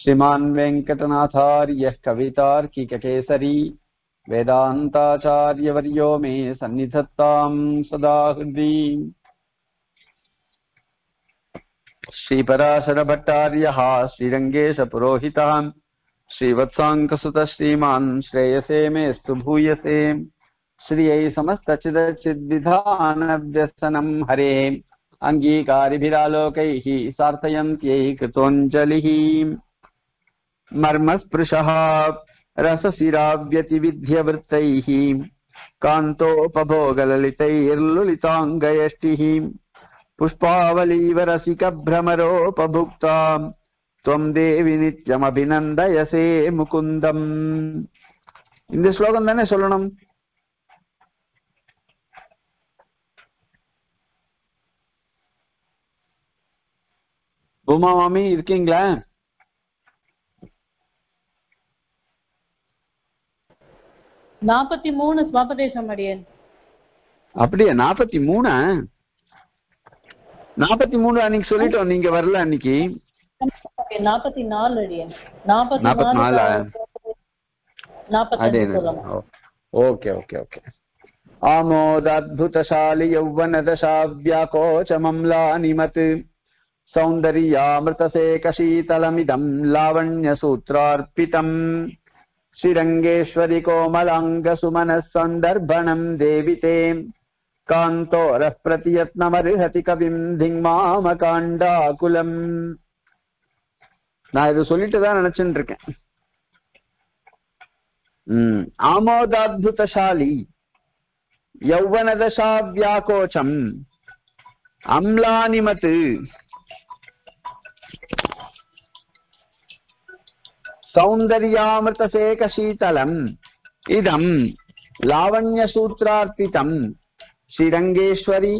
श्रीमान् वेङ्कटनाथार्यः कवितार्किककेसरी वेदान्ताचार्यवर्यो मे सन्निधत्ताम् सदा हृदि श्रीपराशरभट्टार्यः श्रीरङ्गेशपुरोहितः श्रीवत्साङ्कसुतः श्रीमान् श्रेयसे मेऽस्तु भूयसे। श्रियै समस्तचिदचिद्विधानव्यसनम् हरे। अङ्गीकारिभिरालोकैः सार्थयन्त्यै कृतोऽञ्जलिः। मर्मस्पृशः रसशिराव्यतिविध्यवृत्तैः कान्तोपभोगललितैर्लुलिताङ्गयष्टिः पुष्पावलीवरसिकभ्रमरोपभुक्ता त्वम् தேவி நித்யமபிநந்தயசே முகுந்தம் இந்த ஸ்லோகம் தானே சொல்லணும் உமா மாமி இருக்கீங்களா நாற்பத்தி மூணு ஸ்வபதேசம் அடியன் அப்படியா? நாற்பத்தி மூணு? நாற்பத்தி மூணு அன்னைக்கு சொல்லிட்டோம் நீங்க வரல அன்னைக்கு. நாற்பத்தி நாலு அடியன் நாற்பத்தி நாலு? நாற்பத்தி ஓகே ஓகே ஓகே. आमोदाद्भुतशालि यौवनदशाव्याकोचमम्लानिमत् सौन्दर्यामृतसेकशीतलमिदम् लावण्यसूत्रार्पितम् श्रीरङ्गेश्वरि कोमलाङ्गसुमनः देवि ते। कान्तोरः प्रतियत्नमर्हति कविम् திங்மாமகாண்டாகுலம் நான் இது சொல்லிட்டு தான் நினைச்சுட்டு இருக்கேன். உம் ஆமோதாத்புதசாலி யௌவனதசா வியாகோச்சம் அம்லானிமத்து सौन्दर्यामृतसेकशीतलम् इदम् लावण्यसूत्रार्पितम् श्रीरङ्गेश्वरी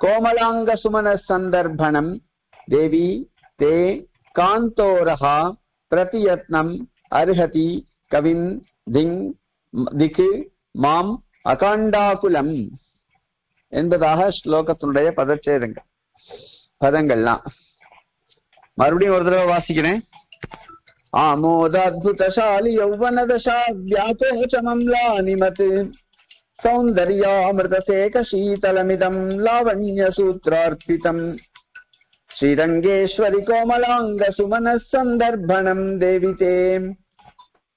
कोमलाङ्गसुमनसन्दर्भणम् देवी ते कान्तोरः प्रतियत्नम् अर्हति कविं திங் திக்கு மாம் அகாண்டாகுலம் என்பதாக ஸ்லோகத்தினுடைய பதச்சேதங்கள் பதங்கள்லாம் மறுபடியும் ஒரு தடவை வாசிக்கிறேன் ஆமோதாத்புதசாலி யௌவனதசா வியாபோச்சமம்லானிமத் சௌந்தர்யாமிருதசேக சீதலமிதம் லாவண்ய சூத்ரார்ப்பிதம் ஸ்ரீரங்கேஸ்வரி கோமலாங்க சுமன சந்தர்ப்பணம் தேவிதே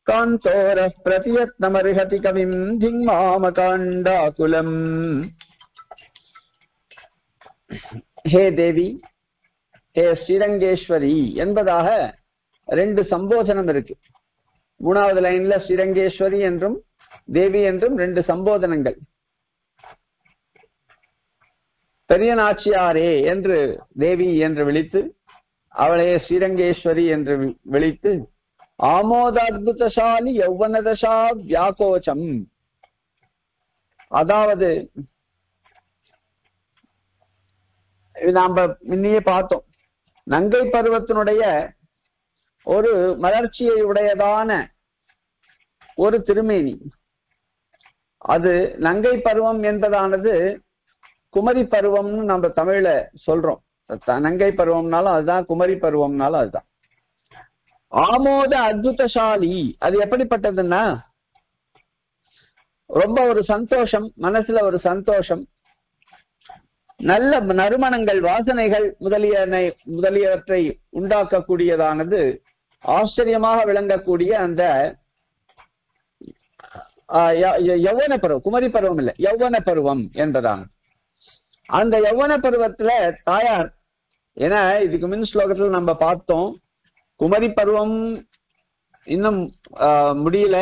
कान्तोरः प्रतियत्नमर्हति कविम् धिङ्मामकाण्डाकुलम् ஹே தேவி ஹே ஸ்ரீரங்கேஸ்வரி என்பதாக ரெண்டு சம்போதனம் இருக்கு. மூணாவது லைன்ல ஸ்ரீரங்கேஸ்வரி என்றும் தேவி என்றும் ரெண்டு சம்போதனங்கள். பெரிய நாச்சியாரே என்று தேவி என்று விழித்து அவளே ஸ்ரீரங்கேஸ்வரி என்று விழித்து ஆமோதாத்புதசாலி யௌவனதசா வியாகோச்சம் அதாவது நாம இன்னையே பார்த்தோம். நங்கை பருவத்தினுடைய ஒரு மலர்ச்சியை உடையதான ஒரு திருமேனி. அது நங்கை பருவம் என்பதானது குமரி பருவம்னு நம்ம தமிழ்ல சொல்றோம். நங்கை பருவம்னாலும் அதுதான் குமரி பருவம்னாலும் அதுதான். ஆமோத அத்புதசாலி. அது எப்படிப்பட்டதுன்னா ரொம்ப ஒரு சந்தோஷம் மனசுல ஒரு சந்தோஷம் நல்ல நறுமணங்கள் வாசனைகள் முதலியனை முதலியவற்றை உண்டாக்கக்கூடியதானது ஆச்சரியமாக விளங்கக்கூடிய அந்த யௌவன பருவம் குமரி பருவம் இல்லை யௌவன பருவம் என்பதான அந்த யௌவன பருவத்துல தாயார் ஏன்னா இதுக்கு முன் ஸ்லோகத்துல நம்ம பார்த்தோம் குமரி பருவம் இன்னும் ஆஹ், முடியல.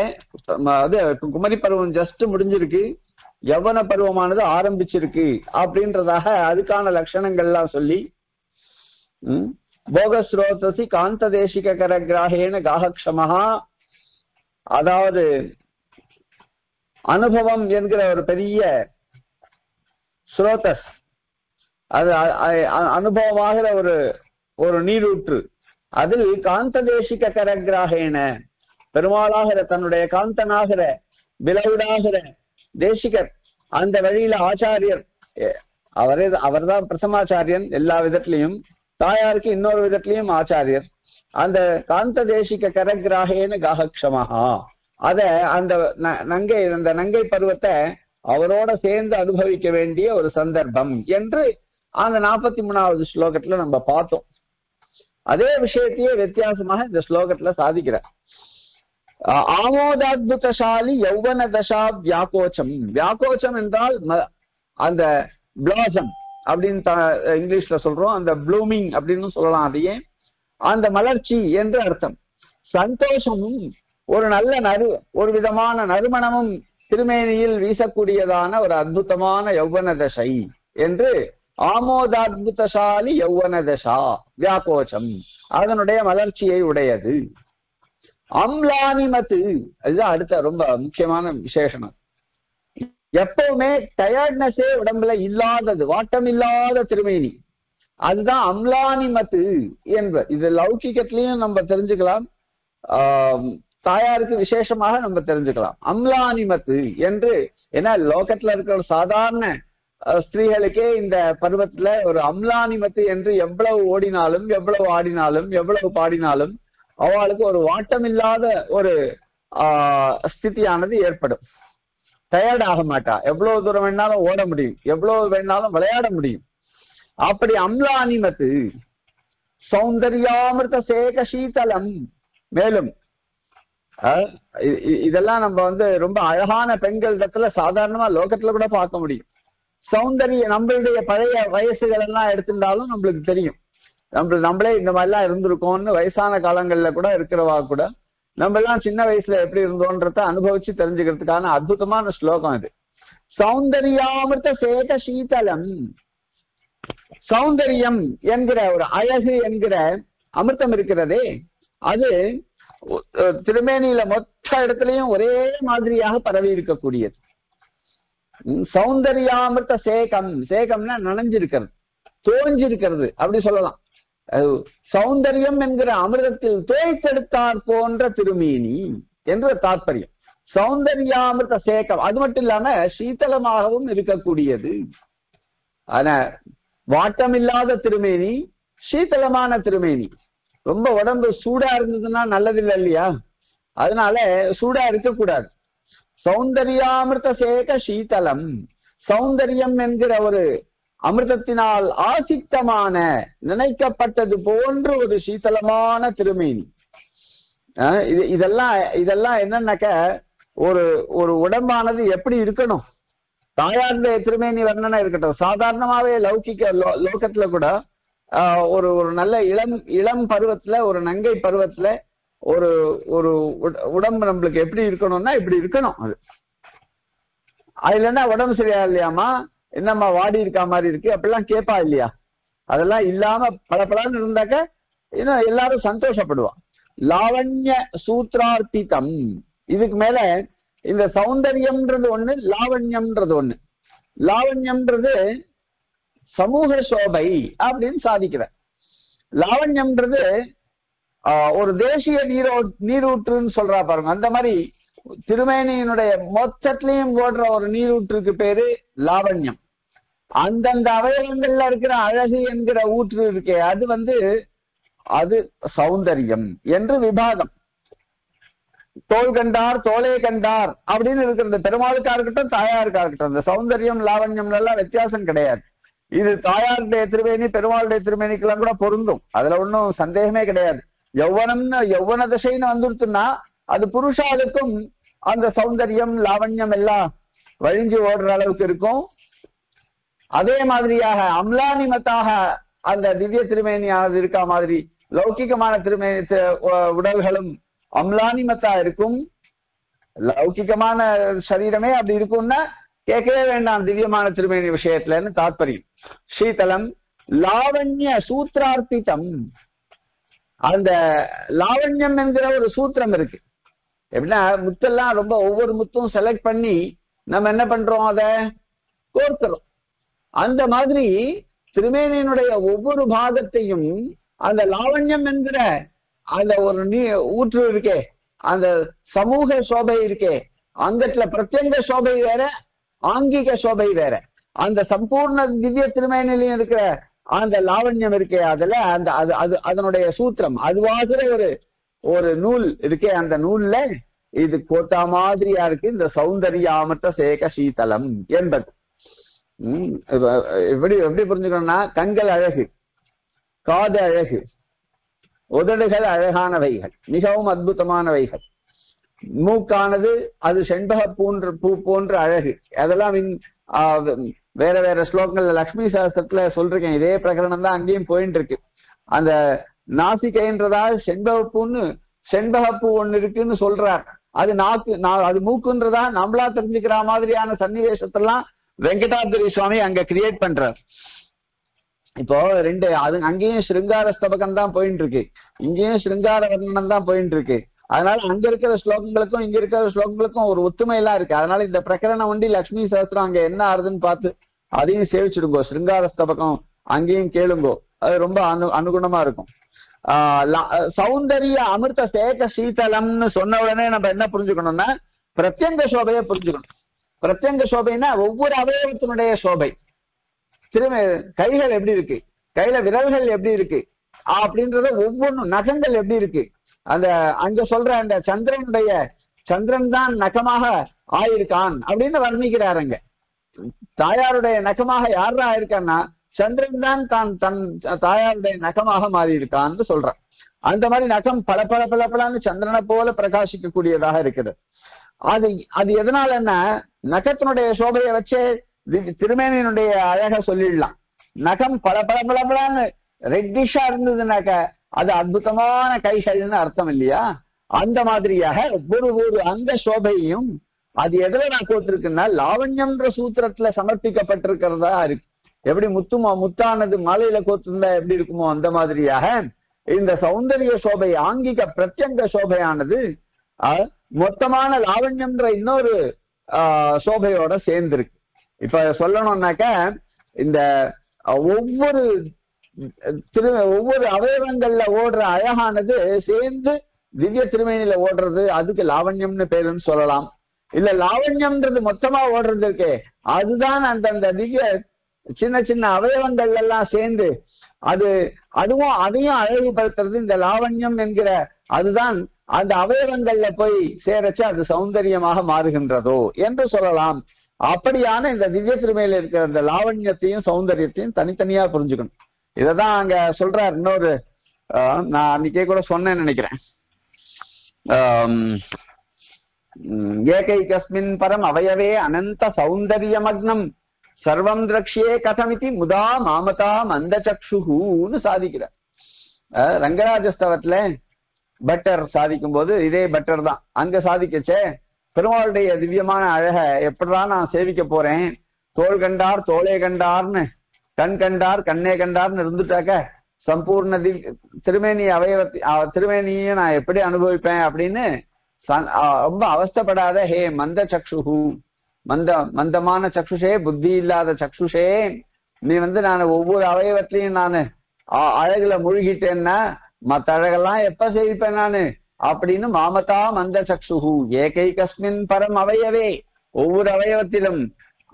அது குமரி பருவம் ஜஸ்ட் முடிஞ்சிருக்கு. யவன பருவமானது ஆரம்பிச்சிருக்கு அப்படின்றதாக அதுக்கான லட்சணங்கள்லாம் சொல்லி ம், போகஸ்ரோதசி காந்த தேசிக கரகிராகேன காகக்ஷமஹா அதாவது அனுபவம் என்கிற ஒரு பெரிய ஸ்ரோதஸ். அது அனுபவமாகிற ஒரு ஒரு நீரூற்று. அதில் காந்த தேசிக கரகிராகேன பெருமாளாகிற தன்னுடைய காந்தனாகிற விலவிடாகிற தேசிகர் அந்த வழியில ஆச்சாரியர் அவரே அவர்தான் பிரசமாச்சாரியன் எல்லா விதத்திலையும். தாயாருக்கு இன்னொரு விதத்திலையும் ஆச்சாரியர். அந்த காந்த தேசிக கரகிராகேன காகக்ஷமஹா. அத அந்த ந- நங்கை அந்த நங்கை பருவத்தை அவரோட சேர்ந்து அனுபவிக்க வேண்டிய ஒரு சந்தர்ப்பம் என்று அந்த நாற்பத்தி மூணாவது ஸ்லோகத்துல நம்ம பார்த்தோம். அதே விஷயத்தையே வித்தியாசமாக இந்த ஸ்லோகத்துல சாதிக்கிறார். ஆமோதாத்புதசாலி யௌவன தசா வியாக்கோச்சம் வியாக்கோச்சம் என்றால் ம- அந்த பிளாசம். அப்படின்னு இங்கிலீஷ்ல சொல்றோம். அந்த ப்ளூமிங் அப்படின்னு சொல்லலாம் அதையே. அந்த மலர்ச்சி என்று அர்த்தம். சந்தோஷமும் ஒரு நல்ல நறு ஒரு விதமான நறுமணமும் திருமேனியில் வீசக்கூடியதான ஒரு அற்புதமான யௌவன தசை என்று ஆமோதாத்புதசாலி யௌவன தசா வியாகோச்சம் அதனுடைய மலர்ச்சியை உடையது. அம்லானிமத்து அதுதான் அடுத்த ரொம்ப முக்கியமான விசேஷனம். எப்பவுமே டயர்ட்னஸே உடம்புல இல்லாதது வாட்டம் இல்லாத திருமேனி. அதுதான் அம்லானிமத்து என்ப இது லௌகிகத்திலையும் நம்ம தெரிஞ்சுக்கலாம். தாயாருக்கு விசேஷமாக நம்ம தெரிஞ்சுக்கலாம். அம்லானிமத்து என்று ஏன்னா லோகத்துல இருக்கிற சாதாரண ஸ்திரீகளுக்கே இந்த பருவத்துல ஒரு அம்லானிமத்து என்று எவ்வளவு ஓடினாலும் எவ்வளவு ஆடினாலும் எவ்வளவு பாடினாலும் அவளுக்கு ஒரு வாட்டமில்லாத ஒரு ஆஹ் ஸ்திதியானது ஏற்படும். டயர்ட் ஆக மாட்டா. எவ்வளவு தூரம் வேணாலும் ஓட முடியும். எவ்வளவு வேணாலும் விளையாட முடியும். அப்படி அம்லானிமத்து சௌந்தர்யாமிருத சேக சீதலம் மேலும் இதெல்லாம் நம்ம வந்து ரொம்ப அழகான பெண்கள் இடத்துல சாதாரணமா லோகத்துல கூட பார்க்க முடியும். சௌந்தரிய நம்மளுடைய பழைய வயசுகள் எல்லாம் எடுத்திருந்தாலும் நம்மளுக்கு தெரியும். நம்ம நம்மளே இந்த மாதிரிலாம் இருந்திருக்கோம்னு வயசான காலங்கள்ல கூட இருக்கிறவா கூட நம்ம எல்லாம் சின்ன வயசுல எப்படி இருந்தோன்றத அனுபவிச்சு தெரிஞ்சுக்கிறதுக்கான அற்புதமான ஸ்லோகம் இது. சௌந்தர்யாமிருத சேக சீதலம் சௌந்தரியம் என்கிற ஒரு அழகு என்கிற அமிர்தம் இருக்கிறதே அது திருமேனியில மொத்த இடத்துலயும் ஒரே மாதிரியாக பரவி இருக்கக்கூடியது. உம், சேகம். சேகம்னா நனைஞ்சிருக்கிறது தோஞ்சிருக்கிறது அப்படி சொல்லலாம். சௌந்தரியம் என்கிற அமிர்தத்தில் தோய்த்தெடுத்தார் போன்ற திருமேனி என்ற தாற்பயம் சௌந்தர்யாமிர்த சேகம். அது மட்டும் இல்லாம சீதளமாகவும் இருக்கக்கூடியது. ஆனா வாட்டமில்லாத திருமேனி சீதளமான திருமேனி. ரொம்ப உடம்பு சூடா இருந்ததுன்னா நல்லதில்லை இல்லையா? அதனால சூடா இருக்கக்கூடாது. சௌந்தர்யாமிர்த சேக சீதலம் சௌந்தரியம் என்கிற ஒரு அமிர்தத்தினால் ஆசித்தமான நினைக்கப்பட்டது போன்ற ஒரு சீதளமான திருமேனி. இது இதெல்லாம் இதெல்லாம் என்னன்னாக்க ஒரு ஒரு உடம்பானது எப்படி இருக்கணும்? தாயாருடைய திருமேனி வர்ணனை இருக்கட்டும். சாதாரணமாவே லௌகிக்க லோ- லோகத்துல கூட ஒரு ஒரு நல்ல இளம் இளம் பருவத்துல ஒரு நங்கை பருவத்துல ஒரு ஒரு உட- உடம்பு நம்மளுக்கு எப்படி இருக்கணும்னா இப்படி இருக்கணும் அது. அதுல என்ன உடம்பு சரியா இல்லையாமா என்னம்மா வாடி இருக்கா மாதிரி இருக்கு? அப்படிலாம் கேட்பா இல்லையா? அதெல்லாம் இல்லாம பளபளன்னு இருந்தாக்க இன்னும் எல்லாரும் சந்தோஷப்படுவா லாவண்ய சூத்ரார்த்திதம். இதுக்கு மேல இந்த சௌந்தரியம்ன்றது ஒண்ணு லாவண்யம்ன்றது ஒண்ணு. லாவண்யம்ன்றது சமூக சோபை அப்படின்னு சாதிக்கிற லாவண்யம்ன்றது ஒரு தேசிய நீரோ நீரூற்றுன்னு சொல்றா பாருங்க. அந்த மாதிரி திருமேனியினுடைய மொத்தத்திலையும் ஓடுற ஒரு நீரூற்றுக்கு பேரு லாவண்யம். அந்தந்த அவயவங்கள்ல இருக்கிற அழகு என்கிற ஊற்று இருக்கே அது வந்து அது சௌந்தரியம் என்று விபாதம். தோல் கண்டார் தோலே கண்டார் அப்படின்னு இருக்கிற பெருமாளுக்கா இருக்கட்டும் தாயாருக்கா இருக்கட்டும். இந்த சௌந்தரியம் லாவண்யம் எல்லாம் வித்தியாசம் கிடையாது. இது தாயாருடைய திருவேணி பெருமாளுடைய திருமேனிக்கெல்லாம் கூட பொருந்தும். அதுல ஒன்றும் சந்தேகமே கிடையாது. யௌவனம்னு யௌவன திசைன்னு வந்துருச்சுன்னா அது புருஷாளுக்கும் அந்த சௌந்தரியம் லாவண்யம் எல்லாம் வழிஞ்சு ஓடுற அளவுக்கு இருக்கும். அதே மாதிரியாக அம்லானிமத்தாக அந்த திவ்ய திருமேனியானது இருக்கா மாதிரி லௌகிகமான திருமேனி உடல்களும் அம்லானிமத்தா இருக்கும். லௌகிகமான சரீரமே அப்படி இருக்கும்னா கேட்கவே வேண்டாம் திவ்யமான திருமேனி விஷயத்துலன்னு தாத்பரியம். ஸ்ரீதலம் லாவண்ய சூத்ரார்த்திதம் அந்த லாவண்யம் என்கிற ஒரு சூத்திரம் இருக்கு. எப்படின்னா முத்தெல்லாம் ரொம்ப ஒவ்வொரு முத்தும் செலக்ட் பண்ணி நம்ம என்ன பண்றோம் அதை கோர்க்கிறோம் அந்த மாதிரி திருமேனியினுடைய ஒவ்வொரு பாகத்தையும் அந்த லாவண்யம் என்கிற அந்த ஒரு நீ ஊற்று இருக்கே அந்த சமூக சோபை இருக்கே அங்கத்துல பிரத்யங்க சோபை வேற ஆங்கிக சோபை வேற. அந்த சம்பூர்ண திவ்ய திருமேனிலையும் இருக்கிற அந்த லாவண்யம் இருக்கே அதுல அந்த அது அது அதனுடைய சூத்திரம். அதுவாகிற ஒரு ஒரு நூல் இருக்கே அந்த நூல்ல இது கோட்டா மாதிரியா இருக்கு இந்த சௌந்தர்யாமத்த சேக சீதலம் என்பது. எப்படி எப்படி புரிஞ்சுக்கணும்னா கண்கள் அழகு காது அழகு உதடுகள் அழகானவைகள் மிகவும் அற்புதமானவைகள் மூக்கானது அது செண்பக பூன்ற பூ போன்ற அழகு அதெல்லாம் வேற வேற ஸ்லோகங்கள்ல லக்ஷ்மி சாஸ்திரத்துல சொல்றேன் இதே பிரகரணம் தான் அங்கேயும் போயிட்டு இருக்கு அந்த நாசிகைன்றதா செண்பக பூ ஒண்ணு இருக்குன்னு சொல்றார் அது நாக்கு அது மூக்குன்றதா நம்மளா தெரிஞ்சுக்கிற மாதிரியான சன்னிவேசத்தெல்லாம் வெங்கடாதிரி சுவாமி அங்க கிரியேட் பண்றார். இப்போ ரெண்டு அது அங்கேயும் ஸ்ருங்கார ஸ்தபகம் தான் போயிட்டு இருக்கு இங்கேயும் ஸ்ருங்கார வர்ணனம் தான் போயிட்டு இருக்கு அதனால அங்க இருக்கிற ஸ்லோகங்களுக்கும் இங்க இருக்கிற ஸ்லோகங்களுக்கும் ஒரு ஒத்துமை எல்லாம் இருக்கு. அதனால இந்த பிரகரணம் ஒண்டி லக்ஷ்மி சஹஸ்திரம் அங்க என்ன ஆறுதுன்னு பார்த்து அதையும் சேவிச்சிடுங்கோ. ஸ்ருங்கார ஸ்தபகம் அங்கேயும் கேளுங்கோ. அது ரொம்ப அனு அனுகுணமா இருக்கும். ஆஹ் சௌந்தரிய அமிர்த சேக சீதளம்னு சொன்ன உடனே நம்ம என்ன புரிஞ்சுக்கணும்னா பிரத்யங்க சோபையை புரிஞ்சுக்கணும். பிரத்யங்க சோபைன்னா ஒவ்வொரு அவயவத்தினுடைய சோபை. திரும்ப கைகள் எப்படி இருக்கு? கையில விரல்கள் எப்படி இருக்கு? அப்படின்றத ஒவ்வொன்றும் நகங்கள் எப்படி இருக்கு? அந்த அங்க சொல்ற அந்த சந்திரனுடைய சந்திரன் தான் நகமாக ஆயிருக்கான் அப்படின்னு வர்ணிக்கிறாருங்க தாயாருடைய நகமாக யாரா ஆயிருக்கான்னா சந்திரன் தான் தான் தன் தாயாருடைய நகமாக மாறி இருக்கான்னு சொல்றான் அந்த மாதிரி நகம் பல பல பல பலன்னு சந்திரனை போல பிரகாசிக்க கூடியதாக இருக்குது அது அது எதனாலன்னா நகத்தினுடைய சோபையை வச்சே திருமேனியினுடைய அழக சொல்லிடலாம். நகம் பல பல பல ரெட்டிஷா இருந்ததுனாக்க அது அற்புதமான கைகள்னு அர்த்தம் இல்லையா? அந்த மாதிரியாக ஒரு ஒரு அந்த சோபையும் அது எதுல நான் கோத்திருக்குன்னா லாவண்யம்ன்ற சூத்திரத்துல சமர்ப்பிக்கப்பட்டிருக்கிறதா இருக்கு. எப்படி முத்துமா முத்தானது மாலையில கோத்திருந்தா எப்படி இருக்குமோ அந்த மாதிரியாக இந்த சௌந்தரிய சோபை ஆங்கிக பிரத்யங்க சோபையானது ஆஹ் மொத்தமான லாவண்யம்ன்ற இன்னொரு சோபையோட சேர்ந்திருக்கு. இப்ப சொல்லணும்னாக்க இந்த ஒவ்வொரு திரு ஒவ்வொரு அவயவங்கள்ல ஓடுற அழகானது சேர்ந்து திவ்ய திருமேனியில ஓடுறது அதுக்கு லாவண்யம்னு பேருன்னு சொல்லலாம். இல்ல லாவண்யம்ன்றது மொத்தமா ஓடுறது இருக்கே அதுதான் அந்தந்த திவ்ய சின்ன சின்ன அவயவங்கள் எல்லாம் சேர்ந்து அது அதுவும் அதையும் அழகுபடுத்துறது இந்த லாவண்யம் என்கிற அதுதான் அந்த அவயவங்கள்ல போய் சேரச்சு அது சௌந்தரியமாக மாறுகின்றதோ என்று சொல்லலாம். அப்படியான இந்த திவ்ய திருமையில இருக்கிற இந்த லாவண்யத்தையும் சௌந்தரியத்தையும் தனித்தனியா புரிஞ்சுக்கணும். இததான் அங்க சொல்றார் இன்னொரு நான் அன்னைக்கே கூட சொன்னேன்னு நினைக்கிறேன். ஏகை கஸ்மின் பரம் அவயவே அனந்த சௌந்தரியமக்னம் சர்வம் திரக்ஷியே கதமிதி முதா மாமதா மந்த சக்ஷுன்னு சாதிக்கிறார். ரங்கராஜஸ்தவத்துல பெட்டர் சாதிக்கும் போது இதே பெட்டர் தான். அங்க சாதிக்கச்சே பெருமாளுடைய திவ்யமான அழக எப்படிதான் நான் சேவிக்க போறேன்? தோள் கண்டார் தோளே கண்டார்னு கண் கண்டார் கண்ணே கண்டார்னு இருந்துட்டாக்க சம்பூர்ண திவ் திருமேனி அவயவத்தி திருமேனியை நான் எப்படி அனுபவிப்பேன் அப்படின்னு ரொம்ப அவஸ்தைப்படாத ஹே மந்த சக்ஷுஹு மந்த மந்தமான சக்ஷுஷே புத்தி இல்லாத சக்ஷுஷே நீ வந்து நான் ஒவ்வொரு அவயவத்திலையும் நான் அழகுல முழுகிட்டேன்னா மத்த அழகெல்லாம் எப்ப செய்ப்பேன் நானு? அப்படின்னு மாமதா மந்த சக்ஷுகு ஏகைகஸ்மின் பரம் அவயவே. ஒவ்வொரு அவயவத்திலும்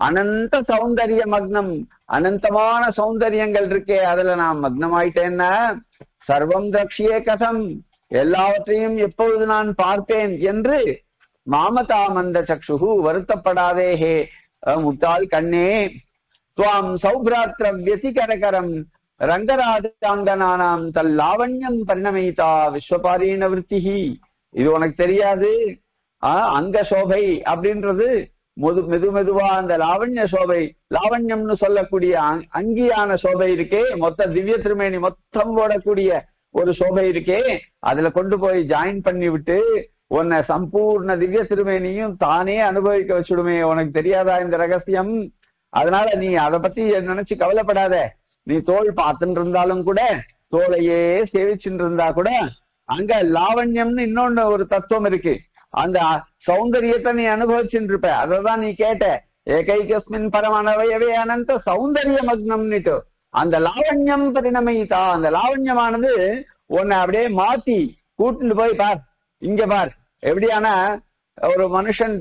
அனந்த சௌந்தரிய மக்னம் அனந்தமான சௌந்தரியங்கள் இருக்கே அதுல நான் மக்னமாயிட்டேன்னா சர்வம் தக்ஷியே கதம் எல்லாவற்றையும் எப்பொழுது நான் பார்ப்பேன் என்று மாமதா மந்த சக்ஷுகு வருத்தப்படாதேஹே முட்டாள் கண்ணே துவாம் சௌபிராத்திர வியதிகரகரம் ரங்கராஜாங்கனானாம் தல் லாவண்யம் பண்ணமைதா விஸ்வபாரீன விருத்திஹி. இது உனக்கு தெரியாது? ஆஹ் அங்க சோபை அப்படின்றது முது மெது மெதுவா அந்த லாவண்ய சோபை லாவண்யம்னு சொல்லக்கூடிய அங்- அங்கியான சோபை இருக்கே. மொத்த திவ்ய திருமேனி மொத்தம் ஓடக்கூடிய ஒரு சோபை இருக்கே. அதுல கொண்டு போய் ஜாயின் பண்ணி விட்டு உன்னை சம்பூர்ண திவ்ய திருமேனியும் தானே அனுபவிக்க வச்சுடுமே. உனக்கு தெரியாதா இந்த ரகசியம்? அதனால நீ அதை பத்தி நினைச்சு கவலைப்படாத. நீ தோல் பார்த்துட்டு இருந்தாலும் கூட தோலையே சேவிச்சுட்டு இருந்தா கூட அங்க லாவண்யம்னு இன்னொன்னு ஒரு தத்துவம் இருக்கு. அந்த சௌந்தரியத்தை நீ அனுபவிச்சுட்டு இருப்ப அததான் நீ கேட்ட ஏகைகஸ்மின் பரமானவையவே அனந்த சௌந்தரிய மக்னம்னுட்டு. அந்த லாவண்யம் பரிணமிதா அந்த லாவண்யமானது உன்னை அப்படியே மாத்தி கூட்டிட்டு போய் பார். இங்க பார். எப்படியான ஒரு மனுஷன்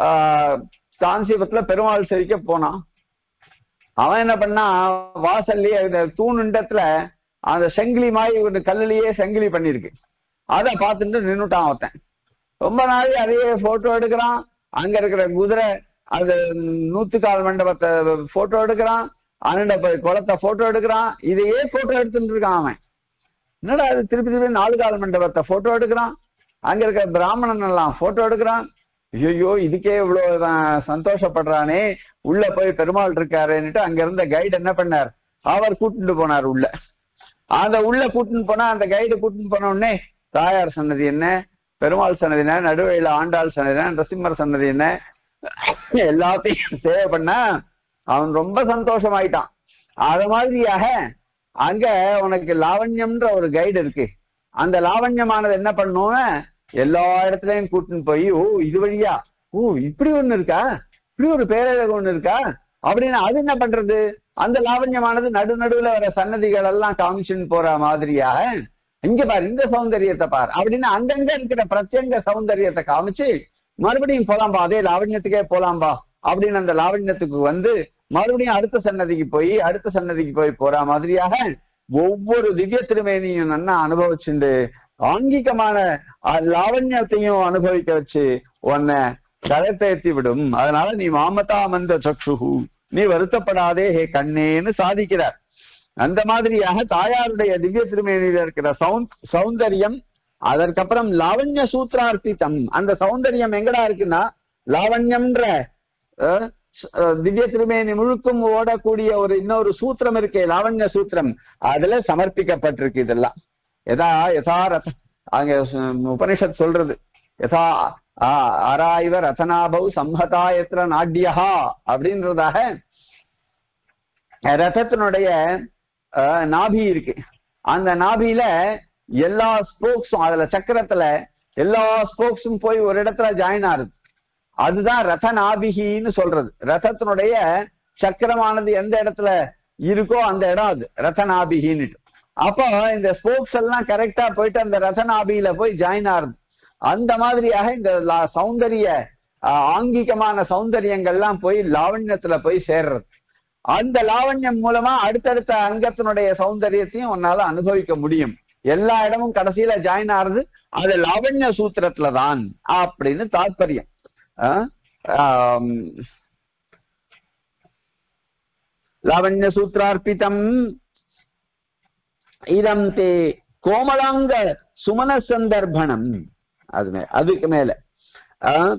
ஆஹ் காஞ்சிபுரத்துல பெருமாள் செவிக்க போனான். அவன் என்ன பண்ணா வாசல்லையே தூண் தூணுண்டத்துல அந்த செங்கிலி மாதிரி ஒரு கல்லுலயே செங்கிலி பண்ணிருக்கு. அதை பார்த்துட்டு நின்றுட்டான் ஒருத்தன். ரொம்ப நாள் அதையே போட்டோ எடுக்கிறான். அங்க இருக்கிற குதிரை அது நூத்துக்கால் மண்டபத்தை போட்டோ எடுக்கிறான். அண்ணன் போய் குளத்தை போட்டோ எடுக்கிறான். இதையே போட்டோ எடுத்துட்டு இருக்கான் அவன். என்னடா அது திருப்பி திருப்பி நாலு கால் மண்டபத்தை போட்டோ எடுக்கிறான். அங்க இருக்கிற பிராமணன் எல்லாம் போட்டோ எடுக்கிறான். ஐயோ இதுக்கே இவ்வளவு தான் சந்தோஷப்படுறானே. உள்ள போய் பெருமாள் இருக்காருன்னுட்டு அங்க இருந்த கைடு என்ன பண்ணார்? அவர் கூட்டிட்டு போனார் உள்ள. அந்த உள்ள கூட்டின்னு போனா அந்த கைடு கூட்டின்னு போனோடனே தாயார் சன்னதி என்ன? பெருமாள் சன்னதி என்ன? நடுவையில ஆண்டாள் சன்னதி என்ன? நரசிம்மர் சன்னதி என்ன? எல்லாத்தையும் சேவை பண்ணா அவன் ரொம்ப சந்தோஷமாயிட்டான். அது மாதிரியாக அங்க உனக்கு லாவண்யம்ன்ற ஒரு கைடு இருக்கு. அந்த லாவண்யமானது என்ன பண்ணுவேன் எல்லா இடத்துலயும் கூட்டின்னு போய் ஓ இது வழியா? ஓ இப்படி ஒண்ணு இருக்கா? இப்படி ஒரு பேரழகு ஒண்ணு இருக்கா? அப்படின்னு அது என்ன பண்றது? அந்த லாவண்யமானது நடு நடுவுல வர சன்னதிகள் எல்லாம் காமிச்சுன்னு போற மாதிரியாக இங்க பாரு இந்த சௌந்தரியத்தை பாரு அப்படின்னு அங்கங்க இருக்கிற பிரத்யங்க சௌந்தரியத்தை காமிச்சு மறுபடியும் போலாம்பா அதே லாவண்யத்துக்கே போலாம்பா அப்படின்னு அந்த லாவண்யத்துக்கு வந்து மறுபடியும் அடுத்த சன்னதிக்கு போய் அடுத்த சன்னதிக்கு போய் போற மாதிரியாக ஒவ்வொரு திவ்ய திருமேனியும் நன்னா அனுபவிச்சுண்டு ஆங்கிகமான அஹ், லாவண்யத்தையும் அனுபவிக்க வச்சு உன்னை கரைத்தேத்தி விடும். அதனால நீ மாமதா மந்த சக்ஷுகு நீ வருத்தப்படாதே ஹே கண்ணேன்னு சாதிக்கிறார். அந்த மாதிரியாக தாயாருடைய திவ்ய திருமேனியில இருக்கிற சவுந்த் சௌந்தரியம் அதற்கப்புறம் லாவண்ய சூத்திரார்த்தித்தம் அந்த சௌந்தரியம் எங்கடா இருக்குன்னா லாவண்யம்ன்ற அஹ், திவ்ய திருமேனி முழுக்கும் ஓடக்கூடிய ஒரு இன்னொரு சூத்திரம் இருக்கே லாவண்ய சூத்திரம். அதுல சமர்ப்பிக்கப்பட்டிருக்கு இதெல்லாம். எதா யதா ரத அங்க உபனிஷத் சொல்றது. யதா ஆ, ஆராய்வ ரதனாபவ் சம்ஹதா எத்திர நாட்யஹா அப்படின்றதாக ரதத்தினுடைய அஹ், நாபி இருக்கு. அந்த நாபியில எல்லா ஸ்போக்ஸும் அதுல சக்கரத்துல எல்லா ஸ்போக்ஸும் போய் ஒரு இடத்துல ஜாயின் ஆகுது. அதுதான் ரத நாபிகின்னு சொல்றது. ரதத்தினுடைய சக்கரமானது எந்த இடத்துல இருக்கோ அந்த இடம் அது. ரத நாபிகின்னு அப்போ இந்த ஸ்போக்ஸ் எல்லாம் கரெக்டா போயிட்டு அந்த ரசனாபியில போய் ஜாயின் ஆகுது அந்த மாதிரியாக இந்த லா- சௌந்தரிய ஆங்கிகமான சௌந்தரியங்கள்லாம் போய் லாவண்யத்துல போய் சேர்றது. அந்த லாவண்யம் மூலமா அடுத்தடுத்த அங்கத்தினுடைய சௌந்தரியத்தையும் உன்னால அனுபவிக்க முடியும். எல்லா இடமும் கடைசியில ஜாயின் ஆறுது அது லாவண்ய சூத்திரத்துல தான் அப்படின்னு தாற்பயம் லாவண்ய சூத்ரார்ப்பிதம் இதம் தே கோமலாங்க சுமன சந்தர்ப்பணம் அது மேல அதுக்கு மேல. ஆஹ்,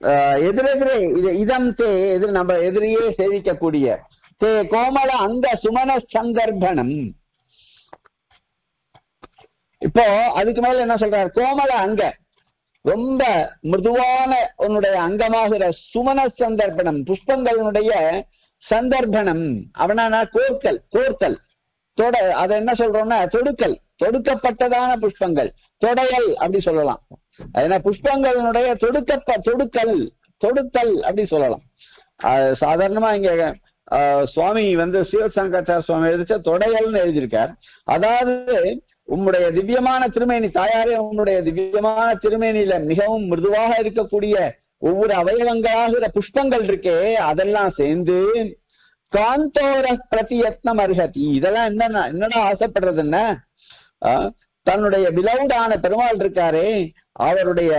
ஆஹ், எதிரெதிரே இது இதம் தே எதிர் நம்ம எதிரியே சேவிக்கக்கூடிய தே கோமல அங்க சுமன சந்தர்ப்பணம் இப்போ அதுக்கு மேல என்ன சொல்றாரு? கோமல அங்க. ரொம்ப மிருதுவான உன்னுடைய அங்கமாகிற சுமன சந்தர்ப்பணம் புஷ்பங்களுடைய சந்தர்ப்பணம். அவனா கோர்த்தல் கோர்த்தல். தொட அதை என்ன சொல்றோம்னா தொடுக்கல். தொடுக்கப்பட்டதான புஷ்பங்கள். தொடையல் அப்படி சொல்லலாம். ஏன்னா புஷ்பங்களினுடைய தொடுக்கப்ப தொடுக்கல். தொடுத்தல் அப்படி சொல்லலாம். சாதாரணமா இங்க ஆஹ், சுவாமி வந்து சிவசங்கராச்சார சுவாமி எழுதிச்ச தொடையல்னு எழுதியிருக்கார். அதாவது உம்முடைய திவ்யமான திருமேனி தாயாரே உன்னுடைய திவ்யமான திருமேனியில மிகவும் மிருதுவாக இருக்கக்கூடிய ஒவ்வொரு அவயவங்களாகிற புஷ்பங்கள் இருக்கே அதெல்லாம் சேர்ந்து காந்தோர பிரதியத்னம் அருகதி இதெல்லாம் என்னன்னா என்னடா ஆசைப்படுறது என்ன தன்னுடைய பிலவுடான பெருமாள் இருக்காரே அவருடைய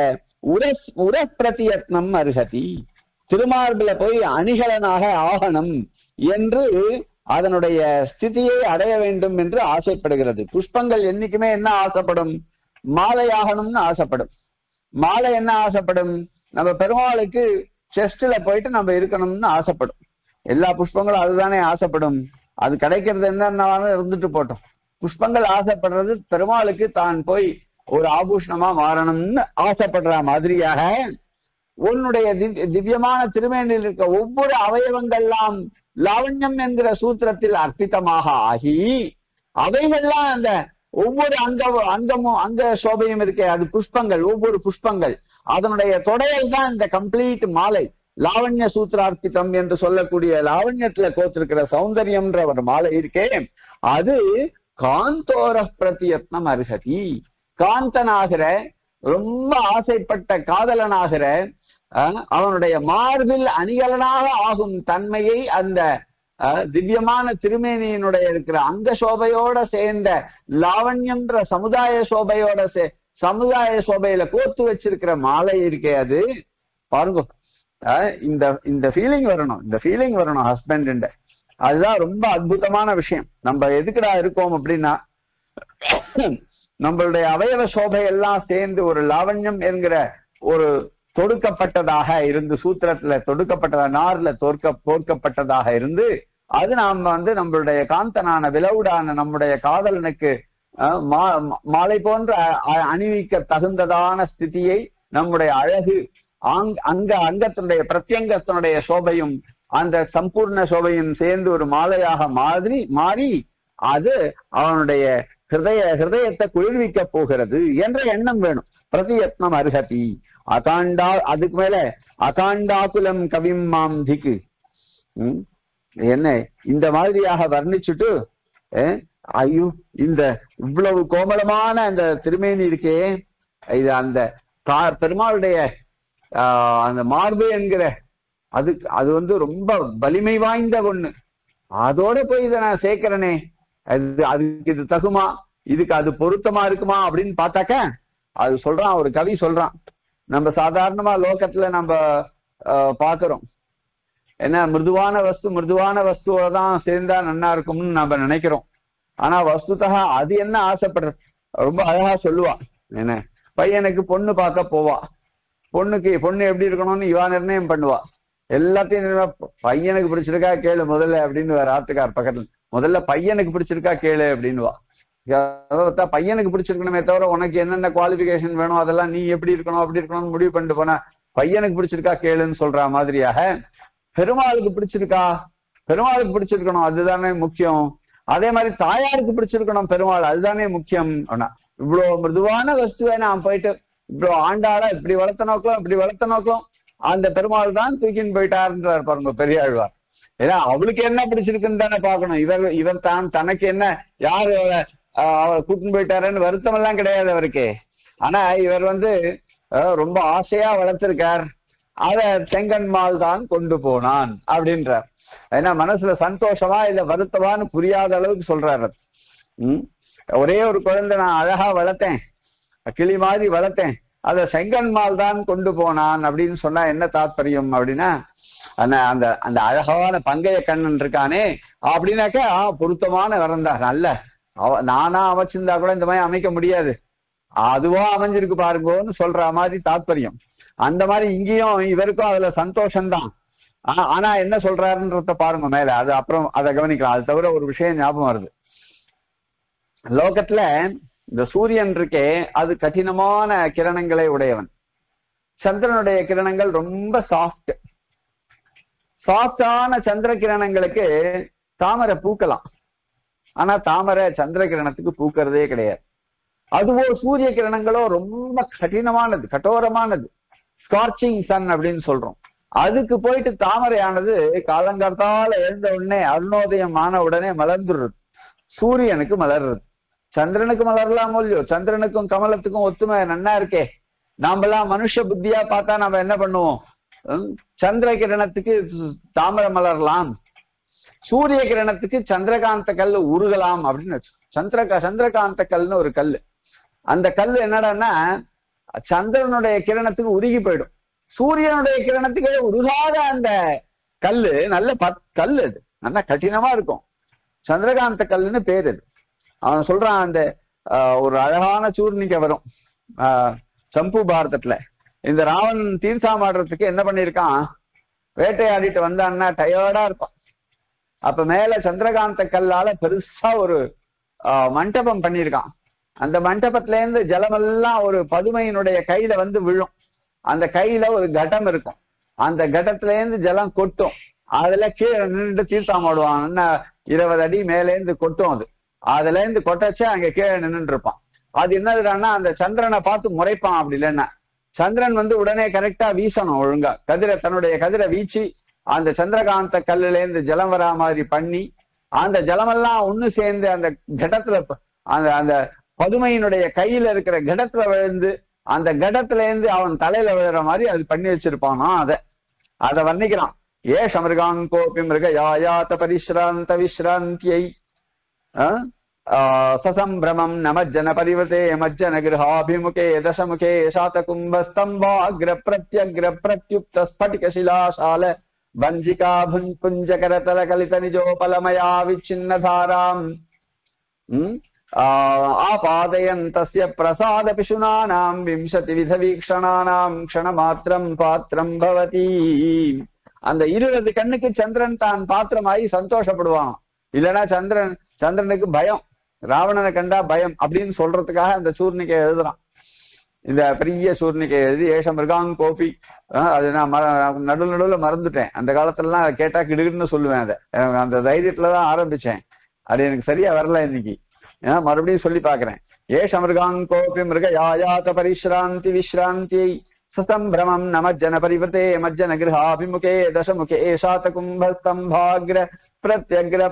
உரஸ் உர பிரதியத்னம் அருகதி. திருமார்பில போய் அணிகலனாக ஆகணும் என்று அதனுடைய ஸ்திதியை அடைய வேண்டும் என்று ஆசைப்படுகிறது. புஷ்பங்கள் என்னைக்குமே என்ன ஆசைப்படும்? மாலையாகணும்னு ஆசைப்படும். மாலை என்ன ஆசைப்படும்? நம்ம பெருமாளுக்கு செஸ்ட்ல போயிட்டு நம்ம இருக்கணும்னு ஆசைப்படும். எல்லா புஷ்பங்களும் அதுதானே ஆசைப்படும். அது கிடைக்கிறது என்னன்னாலும் இருந்துட்டு போட்டோம். புஷ்பங்கள் ஆசைப்படுறது பெருமாளுக்கு தான் போய் ஒரு ஆபூஷணமா மாறணும்னு ஆசைப்படுற மாதிரியாக உன்னுடைய திவ்- திவ்யமான திருமேனில் இருக்க ஒவ்வொரு அவயவங்கள்லாம் லாவண்யம் என்கிற சூத்திரத்தில் அர்ப்பிதமாக ஆகி அவைகள்லாம் அந்த ஒவ்வொரு அங்க அங்கமும் அங்க சோபையும் இருக்க அது புஷ்பங்கள் ஒவ்வொரு புஷ்பங்கள். அதனுடைய தொடையல் தான் இந்த கம்ப்ளீட் மாலை. லாவண்ய சூத்திரார்த்தித்தம் என்று சொல்லக்கூடிய லாவண்யத்துல கோத்திருக்கிற சௌந்தரியம்ன்ற ஒரு மாலை இருக்கே. அது காந்தோர பிரதியத்னம் அருகதி. காந்தனாகிற ரொம்ப ஆசைப்பட்ட காதலனாகிற அவனுடைய மார்பில் அணிகலனாக ஆகும் தன்மையை அந்த அஹ், திவ்யமான திருமேனியினுடைய இருக்கிற அங்க சோபையோட சேர்ந்த லாவண்யம்ன்ற சமுதாய சோபையோட சே சமுதாய சோபையில கோத்து வச்சிருக்கிற மாலை இருக்கே அது. பாருங்க இந்த இந்த ஃபீலிங் வரணும். இந்த ஃபீலிங் வரணும் ஹஸ்பண்ட் அதுதான் ரொம்ப அற்புதமான விஷயம். நம்ம எதுக்குடா இருக்கோம் அப்படின்னா நம்மளுடைய அவயவ சோபை எல்லாம் சேர்ந்து ஒரு லாவண்யம் என்கிற ஒரு தொடுக்கப்பட்டதாக இருந்து சூத்திரத்துல தொடுக்கப்பட்டதா நார்ல தோற்க தோற்கப்பட்டதாக இருந்து அது நாம் வந்து நம்மளுடைய காந்தனான விலவுடான நம்முடைய காதலனுக்கு மா- மா- மாலை போன்ற அணிவிக்க தகுந்ததான ஸ்திதியை நம்முடைய அழகு அங்க அங்கத்தினுடைய பிரத்யங்கத்தினுடைய சோபையும் அந்த சம்பூர்ண சோபையும் சேர்ந்து ஒரு மாலையாக மாதிரி மாறி அது அவனுடைய ஹிருதய ஹிருதயத்தை குளிர்விக்க போகிறது என்ற எண்ணம் வேணும். பிரதியத்னம் அருகதி. அகாண்டா அதுக்கு மேல அகாண்டாகுலம் கவிம் மாம் திக்கு என்ன இந்த மாதிரியாக வர்ணிச்சுட்டு ஐயோ இந்த இவ்வளவு கோமளமான அந்த திருமேனி இருக்கே இது அந்த பெருமாளுடைய அந்த மார்பு என்கிற அது அது வந்து ரொம்ப வலிமை வாய்ந்த ஒண்ணு. அதோட போய் இதை நான் சேர்க்கிறனே. அது அதுக்கு இது தகுமா? இதுக்கு அது பொருத்தமா இருக்குமா அப்படின்னு பார்த்தாக்க அது சொல்றான் ஒரு கவி சொல்றான். நம்ம சாதாரணமா லோகத்துல நம்ம ஆஹ், ஏன்னா என்ன மிருதுவான வஸ்து மிருதுவான வஸ்துவோட தான் சேர்ந்தா நன்னா இருக்கும்னு நம்ம நினைக்கிறோம். ஆனா வஸ்துதா அது என்ன ஆசைப்படுற ரொம்ப அழகா சொல்லுவா. என்ன? பையனுக்கு பொண்ணு பார்க்க போவா. பொண்ணுக்கு பொண்ணு எப்படி இருக்கணும்னு இவா நிர்ணயம் பண்ணுவா. எல்லாத்தையும் பையனுக்கு பிடிச்சிருக்கா கேளு முதல்ல அப்படின்னு வேற ஆத்துக்கார் பக்கத்துல. முதல்ல பையனுக்கு பிடிச்சிருக்கா கேளு அப்படின்னுவா. பையனுக்கு பிடிச்சிருக்கணுமே தவிர உனக்கு என்னென்ன குவாலிபிகேஷன் வேணும் அதெல்லாம் நீ எப்படி இருக்கணும் அப்படி இருக்கணும்னு முடிவு பண்ணிட்டு போனா பையனுக்கு பிடிச்சிருக்கா கேளுன்னு சொல்ற மாதிரியாக பெருமாளுக்கு பிடிச்சிருக்கா? பெருமாளுக்கு பிடிச்சிருக்கணும் அதுதானே முக்கியம். அதே மாதிரி தாயாருக்கு பிடிச்சிருக்கணும் பெருமாள் அதுதானே முக்கியம். ஆனா இவ்வளவு மிருதுவான வஸ்துவை நான் போயிட்டு இப்படி ஆண்டாளா இப்படி வளர்த்த நோக்கம் இப்படி வளர்த்த நோக்கம். அந்த பெருமாள் தான் தூக்கின்னு போயிட்டாருன்றார் பாருங்க பெரியாழ்வார். ஏன்னா அவளுக்கு என்ன பிடிச்சிருக்குன்னு தானே பார்க்கணும். இவர் இவர் தான் தனக்கு என்ன யார் ஆஹ், கூட்டின்னு போயிட்டாருன்னு வருத்தம் எல்லாம் கிடையாது அவருக்கு. ஆனா இவர் வந்து ரொம்ப ஆசையா வளர்த்திருக்கார். அத செங்கன்மால் தான் கொண்டு போனான் அப்படின்றார். ஏன்னா மனசுல சந்தோஷமா இல்ல வருத்தமான்னு புரியாத அளவுக்கு சொல்றாரு. ஒரே ஒரு குழந்தை நான் அழகா வளர்த்தேன். கிளி மாதிரி வளர்த்தேன். அத செங்கன்மால் தான் கொண்டு போனான் அப்படின்னு சொன்னா என்ன தாத்பரியம் அப்படின்னா அந்த அந்த அந்த அழகான பங்கைய கண்ணன் இருக்கானே அப்படின்னாக்கா ஆ, பொருத்தமான வரந்தா நல்ல அவ நானா அமைச்சிருந்தா கூட இந்த மாதிரி அமைக்க முடியாது. அதுவா அமைஞ்சிருக்கு பாருங்கன்னு சொல்ற மாதிரி தாத்பரியம். அந்த மாதிரி இங்கேயும் இவருக்கும் அதுல சந்தோஷம்தான். ஆஹ் ஆனா என்ன சொல்றாருன்றத பாருங்க மேல. அது அப்புறம் அதை கவனிக்கலாம். அது தவிர ஒரு விஷயம் ஞாபகம் வருது. லோகத்துல இந்த சூரியன் இருக்கே அது கடினமான கிரணங்களை உடையவன். சந்திரனுடைய கிரணங்கள் ரொம்ப சாஃப்ட் சாஃப்டான சந்திர கிரணங்களுக்கு தாமரை பூக்கலாம். ஆனா தாமரை சந்திர கிரணத்துக்கு பூக்கிறதே கிடையாது. அதுவோ சூரிய கிரணங்களோ ரொம்ப கடினமானது கட்டோரமானது. ஸ்கார்ச்சிங் சன் அப்படின்னு சொல்றோம். அதுக்கு போயிட்டு தாமரையானது காலங்காத்தால எழுந்த உடனே அருணோதயம் ஆன உடனே மலர்ந்துடுறது. சூரியனுக்கு மலர்றது. சந்திரனுக்கு மலரலாம் இல்லையோ சந்திரனுக்கும் கமலத்துக்கும் ஒத்துமை நன்னா இருக்கே. நாமெல்லாம் மனுஷ புத்தியா பார்த்தா நம்ம என்ன பண்ணுவோம்? சந்திர கிரணத்துக்கு தாமரை மலரலாம். சூரிய கிரணத்துக்கு சந்திரகாந்த கல் உருகலாம் அப்படின்னு சந்திர சந்திரகாந்த கல்னு ஒரு கல் அந்த கல் என்னடான்னா சந்திரனுடைய கிரணத்துக்கு உருகி போயிடும். சூரியனுடைய கிரணத்துக்கு உருகாத அந்த கல் நல்ல பத் கல் அது. நல்லா கடினமா இருக்கும். சந்திரகாந்த கல்லுன்னு பேர் அது. அவன் சொல்றான் அந்த ஒரு அழகான சூர்ணிக்க வரும். சம்பு பாரதத்துல. இந்த ராவன் தீர்த்தாமாடுறதுக்கு என்ன பண்ணிருக்கான் வேட்டையாடிட்டு வந்தான்னா டயர்டா இருப்பான். அப்ப மேல சந்திரகாந்த கல்லால பெருசா ஒரு மண்டபம் பண்ணியிருக்கான். அந்த மண்டபத்துல இருந்து ஜலமெல்லாம் ஒரு பதுமையினுடைய கையில வந்து விழும். அந்த கையில ஒரு கடம் இருக்கும். அந்த கடத்துல இருந்து ஜலம் கொட்டும். அதுல கீழே நின்று தீர்த்தாமாடுவான் என்ன இருபது அடி மேலேருந்து கொட்டும் அது. அதுல இருந்து கொட்டச்சு அங்க கீழே நின்று இருப்பான் அது என்னதுடான்னா அந்த சந்திரனை பார்த்து முறைப்பான் அப்படி இல்லைன்னா. சந்திரன் வந்து உடனே கரெக்டா வீசணும் ஒழுங்கா. கதிரை தன்னுடைய கதிரை வீச்சு அந்த சந்திரகாந்த கல்லுல இருந்து ஜலம் வரா மாதிரி பண்ணி அந்த ஜலமெல்லாம் ஒண்ணு சேர்ந்து அந்த கடத்துல அந்த அந்த பதுமையினுடைய கையில இருக்கிற கடத்துல விழுந்து அந்த கடத்துல இருந்து அவன் தலையில விழுற மாதிரி அது பண்ணி வச்சிருப்பானா அத. அதை வர்ணிக்கிறான். ஏஷ மிருகாங்கோபி மிருகயாயாத பரிஸ்ராந்த விஸ்ராந்தியை. சசம்பிரமம் நமஜ்ஜன பரிவதே மஜ்ஜன கிரகாபிமுகே தசமுகே சாத்தகும்பஸ்தம்பாகிர பிரத்யக்ர பிரத்யுக்த ஸ்பட்டிக சிலாசால பஞ்சிகா புஞ்சகரதல கலித நிஜோபலமயா விச்சின்னதாராம் ஆபாதயன் தஸ்ய பிரசாத பிசுனானாம் விம்சதி வித வீக்ஷணானாம் க்ஷணமாத்திரம் பாத்திரம் பவதி அந்த இருபது கண்ணுக்கு சந்திரன் தான் பாத்திரமாயி சந்தோஷப்படுவான் இல்லைன்னா சந்திரன் சந்திரனுக்கு பயம் ராவணனை கண்டா பயம் அப்படின்னு சொல்றதுக்காக அந்த சூர்ணிகை எழுதுறான். இந்த பெரிய சூர்ணிகை எழுதி ஏஷ மிருகாங் கோபி. அது நான் நடுவு நடுவில் மறந்துட்டேன். அந்த காலத்துலலாம் கேட்டா கிடுகிடுன்னு சொல்லுவேன் அதை. அந்த தைரியத்துல தான் ஆரம்பிச்சேன். அது எனக்கு சரியா வரல இன்னைக்கு. ஏன்னா மறுபடியும் சொல்லி பாக்குறேன் ஏஷ மிருகாங் கோபி மிருக யாயாத பரிசிராந்தி விஸ்ராந்தி சுசம்பிரமம் நமஜன பரிவத்தே மஜ்ஜன கிரகாபிமுகே தசமுகே சாத்தகும்பஸ்தம்பாகிர கும்பஸ்தம்பாகிர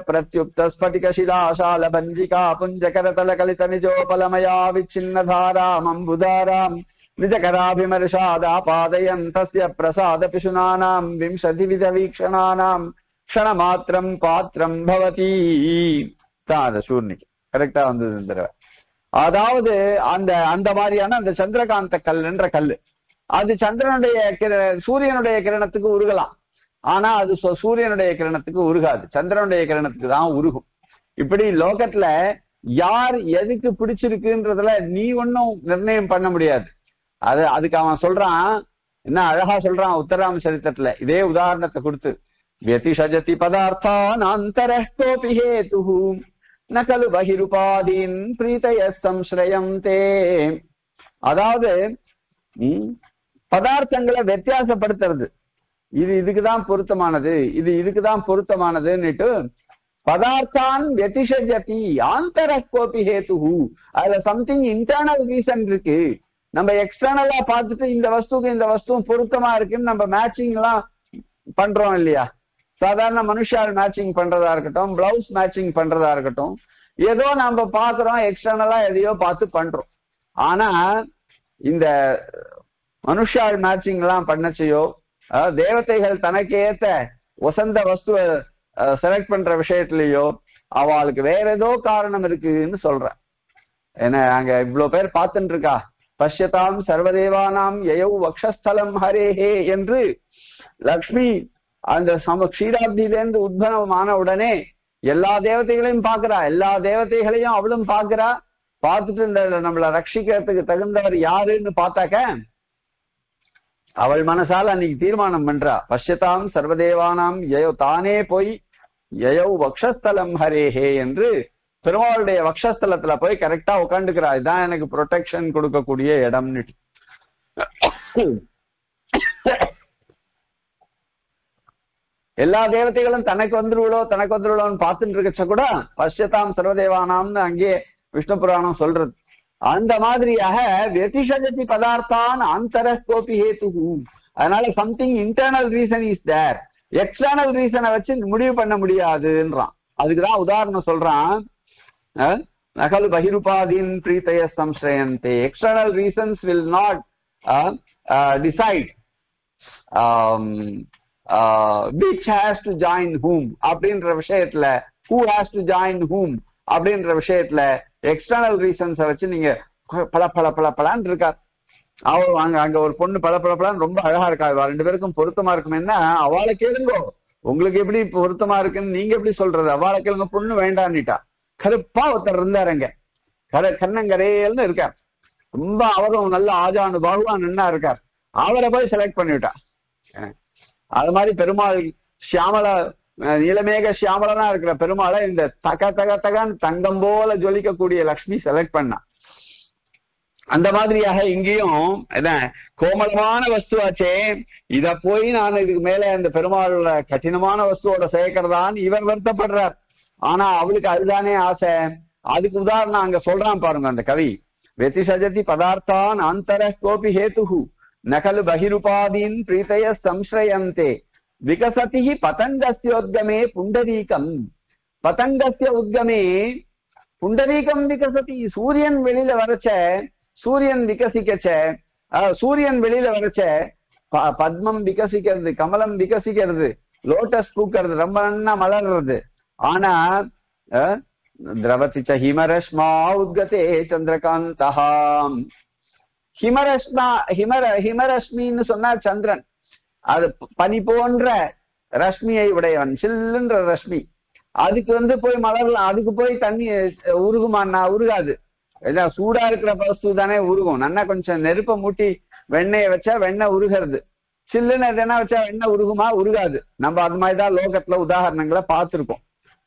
பிரத்யுக்த ஸ்பட்டிக சிலாசால பஞ்சிகா புஞ்சகரதல கலித நிஜோபலமயா விச்சின்னதாராமம்புதாராம் நிஜகராபிமர்ஷாதாபாதயன் தஸ்ய பிரசாத விம்சதிவித க்ஷணமாத்திரம் பாத்திரம் பவதி தான் அந்த சூர்ணிக்கு கரெக்டா வந்தது இந்த தடவை. அதாவது அந்த அந்த மாதிரியான அந்த சந்திரகாந்த கல்லுன்ற கல்லு அது சந்திரனுடைய சூரியனுடைய கிரணத்துக்கு உருகலாம். ஆனா அது சூரியனுடைய கிரணத்துக்கு உருகாது. சந்திரனுடைய கிரணத்துக்கு தான் உருகும். இப்படி லோகத்துல யார் எதுக்கு பிடிச்சிருக்குன்றதுல நீ ஒன்னும் நிர்ணயம் பண்ண முடியாது. அது அதுக்கு அவன் சொல்றான் என்ன அழகா சொல்றான் உத்தராம சரித்திரத்துல. இதே உதாரணத்தை கொடுத்து வெதிஷஜதி பதார்த்தான் அந்தர கோபி ஹேது ந கலு பகிருபாதீன் பிரீதயஸ்தம் ஸ்ரயம் தே அதாவது பதார்த்தங்களை வித்தியாசப்படுத்துறது. இது இதுக்குதான் பொருத்தமானது இது இதுக்குதான் பொருத்தமானதுன்னுட்டு பதார்த்தான் வெத்திஷஜதி ஆந்தர கோபி ஹேத்து அதுல சம்திங் இன்டர்னல் ரீசன் இருக்கு. நம்ம எக்ஸ்டர்னலா பார்த்துட்டு இந்த வஸ்துக்கு இந்த வஸ்துவும் பொருத்தமா இருக்குன்னு நம்ம மேட்சிங் எல்லாம் பண்றோம் இல்லையா? சாதாரண மனுஷால் மேட்சிங் பண்றதா இருக்கட்டும் பிளவுஸ் மேட்சிங் பண்றதா இருக்கட்டும் ஏதோ நம்ம பாக்குறோம் எக்ஸ்டர்னலா எதையோ பார்த்து பண்றோம். ஆனா இந்த மனுஷால் மேட்சிங் எல்லாம் பண்ணச்சையோ தேவதைகள் தனக்கு ஏத்த வசந்த வஸ்துவ செலக்ட் பண்ற விஷயத்துலயோ அவளுக்கு வேற ஏதோ காரணம் இருக்குன்னு சொல்ற. ஏன்னா அங்க இவ்வளவு பேர் பார்த்துட்டு இருக்கா பஷ்யதாம் சர்வதேவானாம் எயவு வக்ஷஸ்தலம் ஹரேஹே என்று லக்ஷ்மி அந்த சம க்ஷீராப்தியிலேருந்து உத்பவமான உடனே எல்லா தேவதைகளையும் பாக்குறா எல்லா தேவதைகளையும் அவளும் பாக்குறா பார்த்துட்டு இந்த நம்மளை ரட்சிக்கிறதுக்கு தகுந்தவர் யாருன்னு பார்த்தாக்க அவள் மனசால அன்னைக்கு தீர்மானம் பண்றா பஷ்யதாம் சர்வதேவானாம் எயோ தானே போய் எயோ வக்ஷஸ்தலம் ஹரேஹே என்று பெருமாளுடைய வக்ஷஸ்தலத்துல போய் கரெக்டா உட்காந்துக்கிறா இதுதான் எனக்கு ப்ரொடெக்ஷன் கொடுக்கக்கூடிய இடம்னு எல்லா தேவதைகளும் தனக்கு வந்துருவளோ தனக்கு வந்துருவளோன்னு பார்த்துட்டு இருக்கச்ச கூட பஷ்யதாம் சர்வதேவானாம்னு அங்கேயே விஷ்ணு புராணம் சொல்றது. அந்த மாதிரியாக வெதிஷஜதி பதார்த்தான் அந்தர கோபி ஹேத்து அதனால something internal reason is there external ரீசனை வச்சு முடிவு பண்ண முடியாதுன்றான். அதுக்குதான் உதாரணம் சொல்றான். நகல் பகிருபாதீன் பிரீத்தய சம்சயந்தே external reasons will not decide which has to join whom அப்படின்ற விஷயத்துல who has to join whom அப்படின்ற விஷயத்துல எக்ஸ்டர்னல் ரீசன்ஸை வச்சு நீங்க பல பல பல பலான் இருக்கார் அவள் அங்க அங்க ஒரு பொண்ணு பல பல பலான் ரொம்ப அழகா இருக்கா. ரெண்டு பேருக்கும் பொருத்தமா இருக்குமென்னா அவளை கேளுங்கோ. உங்களுக்கு எப்படி பொருத்தமா இருக்குன்னு நீங்க எப்படி சொல்றது? அவளை கேளுங்க பொண்ணு வேண்டான்னுட்டா. கருப்பா ஒருத்தர் இருந்தாருங்க கர கண்ணங்கரையல்னு இருக்கார். ரொம்ப அவரும் நல்ல ஆஜானு பகவான் என்ன இருக்கார். அவரை போய் செலக்ட் பண்ணிவிட்டா. அது மாதிரி பெருமாள் சியாமலா நீலமேக சியாமலனா இருக்கிற பெருமாளை இந்த தக தக தகன் தங்கம் போல ஜொலிக்கக்கூடிய லக்ஷ்மி செலக்ட் பண்ணா. அந்த மாதிரியாக இங்கேயும் என்ன கோமலமான வஸ்துவாச்சே இத போய் நான் இதுக்கு மேல அந்த பெருமாளோட கடினமான வஸ்துவோட சேர்க்கிறதான்னு இவர் வருத்தப்படுறார். ஆனா அவளுக்கு அதுதானே ஆசை. அதுக்கு உதாரணம் அங்க சொல்றான் பாருங்க அந்த கவி. வெதிசஜதி பதார்த்தான் அந்தர கோபி ஹேத்து நகலு பகிருபாதீன் பிரீத்தய சம்ஸ்ரயந்தே. விகசதி பதங்கஸ்யோத்கமே புண்டரீகம் பதங்கஸ்ய உத்கமே புண்டரீகம் விகசதி சூரியன் வெளியில வரச்ச சூரியன் விகசிக்கச்ச சூரியன் வெளியில வரச்ச பத்மம் விகசிக்கிறது கமலம் விகசிக்கிறது லோட்டஸ் பூக்கிறது ரொம்ப நன்னா மலர்றது. ஆனா அஹ், திரவதி ச ஹிமரஷ்மா உத்கதே சந்திரகாந்தஹாம். ஹிமரஷ்மா ஹிமர ஹிமரஷ்மின்னு சொன்னா சந்திரன். அது பனி போன்ற ரஷ்மியை உடையவன் சில்லுன்ற ரஷ்மி. அதுக்கு வந்து போய் மலரலாம். அதுக்கு போய் தண்ணி அஹ், உருகுமான்னா உருகாது. ஏதா சூடா இருக்கிற வஸ்து தானே உருகும். நல்லா கொஞ்சம் நெருப்பை மூட்டி வெண்ணெயை வச்சா வெண்ணெய் உருகிறது. சில்லுன்னு எதுனா வச்சா வெண்ணெய் உருகுமா? உருகாது. நம்ம அது மாதிரி தான் லோகத்துல உதாரணங்களை பார்த்துருக்கோம்.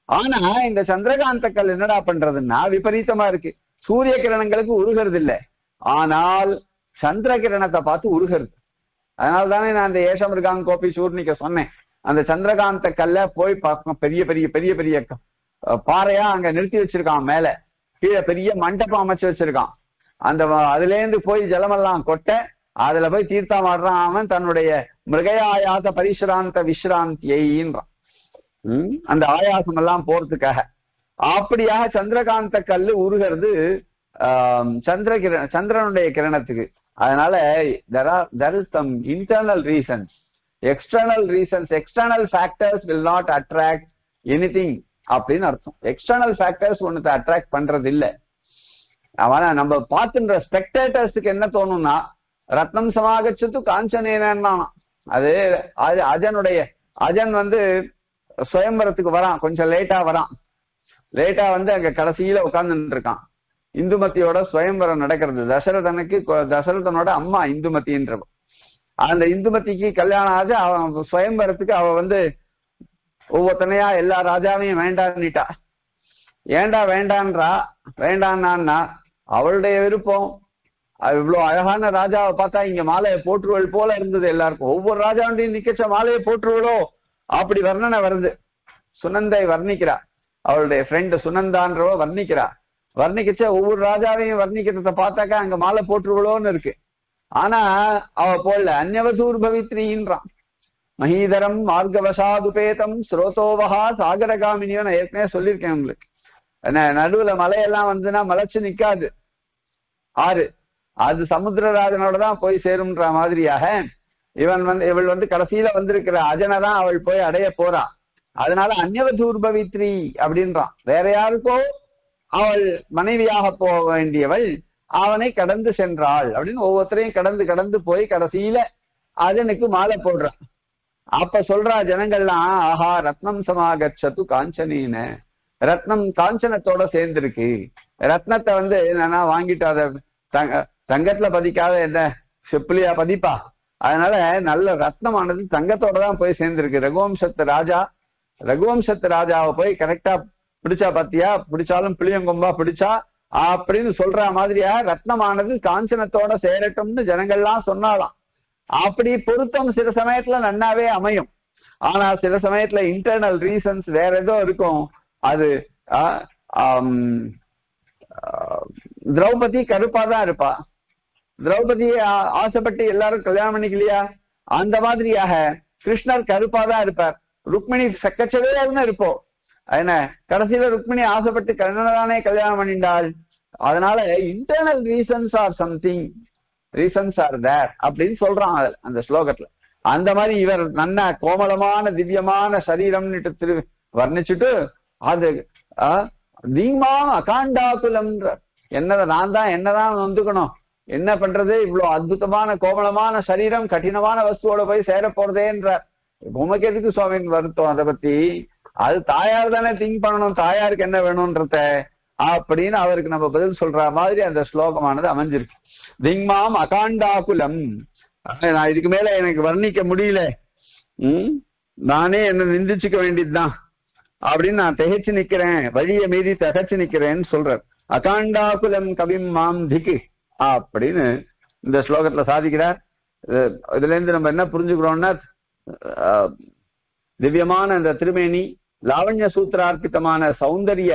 ஆனா இந்த சந்திரகாந்த கல் என்னடா பண்றதுன்னா விபரீதமா இருக்கு. சூரிய கிரணங்களுக்கு உருகிறது இல்லை ஆனால் சந்திர கிரணத்தை பார்த்து உருகிறது. அதனால தானே நான் அந்த ஏஷம் கோபி சூர்ணிக்க சொன்னேன். அந்த சந்திரகாந்த கல்ல போய் பார்க்கணும். பெரிய பெரிய பெரிய பெரிய பாறையா அங்க நிறுத்தி வச்சிருக்கான் மேல. கீழே பெரிய மண்டபம் அமைச்சு வச்சிருக்கான். அந்த அதுலேருந்து அதுல இருந்து போய் ஜலமெல்லாம் கொட்ட அதுல போய் தீர்த்தம் ஆடுறான் அவன் தன்னுடைய மிருகயாயாச பரிசுராந்த விஸ்ராந்தியைன்றான் அந்த ஆயாசம் எல்லாம் போறதுக்காக. அப்படியாக சந்திரகாந்த கல்லு உருகிறது ஆஹ் சந்திர கிரண சந்திரனுடைய கிரணத்துக்கு. அதனால there are there is some internal reasons external reasons external factors will not attract anything அப்படின்னு அர்த்தம். எக்ஸ்டர்னல் ஃபேக்டர்ஸ் ஒன்றத்தை அட்ராக்ட் பண்றது இல்லை அவன நம்ம பார்த்துன்ற ஸ்பெக்டேட்டர்ஸுக்கு என்ன தோணும்னா ரத்னம் சமாகச்சத்து காஞ்சனேனா அது அது அஜனுடைய அஜன் வந்து சுயம்பரத்துக்கு வரான். கொஞ்சம் லேட்டா வரான். லேட்டா வந்து அங்க கடைசியில உட்கார்ந்துட்டு இருக்கான். இந்துமதியோட சுயம்பரம் நடக்கிறது. தசரதனுக்கு தசரதனோட அம்மா இந்துமதின்றவ அந்த இந்துமதிக்கு கல்யாணம் ஆச்சு அவன் சுயம்பரத்துக்கு அவ வந்து ஒவ்வொருத்தனையா எல்லா ராஜாவையும் வேண்டான்னுட்டா ஏண்டா வேண்டான்றா? வேண்டான்னா அவளுடைய விருப்பம். இவ்வளவு அழகான ராஜாவை பார்த்தா இங்க மாலையை போற்றுவள் போல இருந்தது எல்லாருக்கும். ஒவ்வொரு ராஜாவுடையும் நிக்கச்ச மாலையை போற்றுவளோ? அப்படி வர்ணனை வருது. சுனந்தை வர்ணிக்கிறா. அவளுடைய ஃப்ரெண்டு சுனந்தான்றவ வர்ணிக்கிறா. வர்ணிக்கச்ச ஒவ்வொரு ராஜாவையும் வர்ணிக்கிறத பார்த்தாக்கா அங்க மாலை போற்றுவளோன்னு இருக்கு. ஆனா அவ போடல. அந்நவசூர் பவித்ரின்றான் மகீதரம் மார்கவசாதுபேதம் ஸ்ரோதோவஹா சாகரகாமினியோ நான் ஏற்கனவே சொல்லியிருக்கேன் உங்களுக்கு. என்ன நடுவுல மலையெல்லாம் வந்துன்னா மலைச்சு நிக்காது. ஆறு. அது சமுத்திரராஜனோட தான் போய் சேரும்ன்ற மாதிரியாக இவன் வந்து இவள் வந்து கடைசியில வந்திருக்கிற அஜனை தான் அவள் போய் அடைய போறா. அதனால அந்நவதூர்பவித்ரி அப்படின்றான். வேற யாருக்கோ அவள் மனைவியாக போக வேண்டியவள் அவனை கடந்து சென்றாள். அப்படின்னு ஒவ்வொருத்தரையும் கடந்து கடந்து போய் கடைசியில அதனுக்கு மாலை போடுறான் அப்ப சொல்றா ஜனங்கள்லாம் ஆஹா ரத்னம் சமாகச்சத்து காஞ்சனின்னு. ரத்னம் காஞ்சனத்தோட சேர்ந்திருக்கு. ரத்னத்தை வந்து என்னன்னா வாங்கிட்டு அதை தங்க தங்கத்துல பதிக்காத என்ன செப்பிலியா பதிப்பா. அதனால நல்ல ரத்னமானது தங்கத்தோட தான் போய் சேர்ந்திருக்கு. ரகுவம்சத்து ராஜா ரகுவம்சத்து ராஜாவை போய் கரெக்டா பிடிச்சா பாத்தியா? பிடிச்சாலும் புளியங்கொம்பா பிடிச்சா? அப்படின்னு சொல்ற மாதிரியா? ரத்னமானது காஞ்சனத்தோட சேரட்டும்னு ஜனங்கள்லாம் சொன்னாலாம். அப்படி பொருத்தம் சில சமயத்துல நன்னாவே அமையும். ஆனா சில சமயத்துல இன்டர்னல் ரீசன்ஸ் வேற ஏதோ இருக்கும். அது ஆ, ஆம், திரௌபதி கருப்பா தான் இருப்பா. திரௌபதியை ஆ- ஆசைப்பட்டு எல்லாரும் கல்யாணம் பண்ணிக்கலையா? அந்த மாதிரியாக கிருஷ்ணர் கருப்பா தான் இருப்பார். ருக்மிணி சக்கச்சவையா இருப்போம். என்ன கடைசியில ருக்மிணி ஆசைப்பட்டு கண்ணனதானே கல்யாணம் பண்ணிண்டாள் அதனால internal reasons are something reasons are there அப்படின்னு சொல்றான் அதுல அந்த ஸ்லோகத்துல. அந்த மாதிரி இவர் நல்ல கோமளமான திவ்யமான சரீரம்னுட்டு திரு வர்ணிச்சுட்டு அது ஆ, தீமா அகாண்டாகுலம்ன்ற என்னத நான் தான் என்னதான் வந்துக்கணும்? என்ன பண்றது? இவ்வளவு அற்புதமான கோமளமான சரீரம் கடினமான வஸ்துவோட போய் சேர போறதேன்ற உமக்கு எதுக்கு சுவாமின்னு வருத்தம்? அதை பத்தி அது தாயார் தானே திங்க் பண்ணணும் தாயாருக்கு என்ன வேணும்ன்றத. அப்படின்னு அவருக்கு நம்ம பதில் சொல்ற மாதிரி அந்த ஸ்லோகமானது அமைஞ்சிருக்கு. திங்மாம் அகாண்டாகுலம். நான் இதுக்கு மேல எனக்கு வர்ணிக்க முடியல. ம்? நானே என்ன நிந்திச்சுக்க வேண்டியதுதான். அப்படின்னு நான் திகைச்சு நிக்கிறேன். வழிய மீறி திகைச்சு நிக்கிறேன்னு சொல்றார். அகாண்டாகுலம் கவிம் மாம் திக்கு அப்படின்னு இந்த ஸ்லோகத்துல சாதிக்கிறார். இது- இதுல இருந்து நம்ம என்ன புரிஞ்சுக்கிறோம்னா திவ்யமான அந்த திருமேனி லாவண்ய சூத்திரார்ப்பித்தமான சௌந்தரிய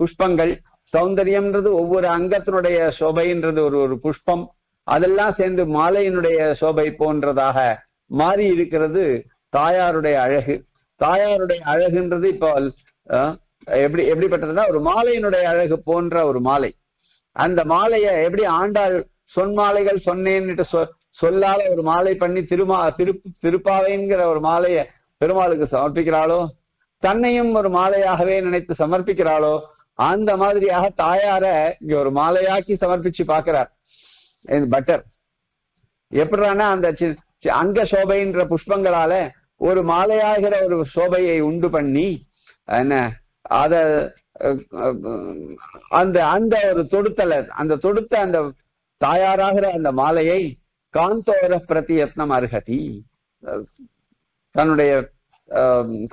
புஷ்பங்கள் சௌந்தரியம்ன்றது ஒவ்வொரு அங்கத்தினுடைய சோபைன்றது ஒரு ஒரு புஷ்பம். அதெல்லாம் சேர்ந்து மாலையினுடைய சோபை போன்றதாக மாறி இருக்கிறது தாயாருடைய அழகு. தாயாருடைய அழகுன்றது இப்போ எப்படி எப்படிப்பட்டதுன்னா ஒரு மாலையினுடைய அழகு போன்ற ஒரு மாலை. அந்த மாலையை எப்படி ஆண்டாள் சொன் மாலைகள் சொன்னேன்னுட்டு சொ சொல்லால ஒரு மாலை பண்ணி திருமா திரு திருப்பாவைங்கிற ஒரு மாலையை பெருமாளுக்கு சமர்ப்பிக்கிறாளோ? தன்னையும் ஒரு மாலையாகவே நினைத்து சமர்ப்பிக்கிறாளோ அந்த மாதிரியாக தாயார இங்க ஒரு மாலையாக்கி சமர்ப்பிச்சு பாக்குறார் பட்டர். எப்படின்னா அந்த சி- அங்க சோபைன்ற புஷ்பங்களால ஒரு மாலையாகிற ஒரு சோபையை உண்டு பண்ணி என்ன அத அந்த அந்த ஒரு தொடுத்தல அந்த தொடுத்த அந்த தாயாராகிற அந்த மாலையை காந்தோர பிரதியத்னம் அருகதி தன்னுடைய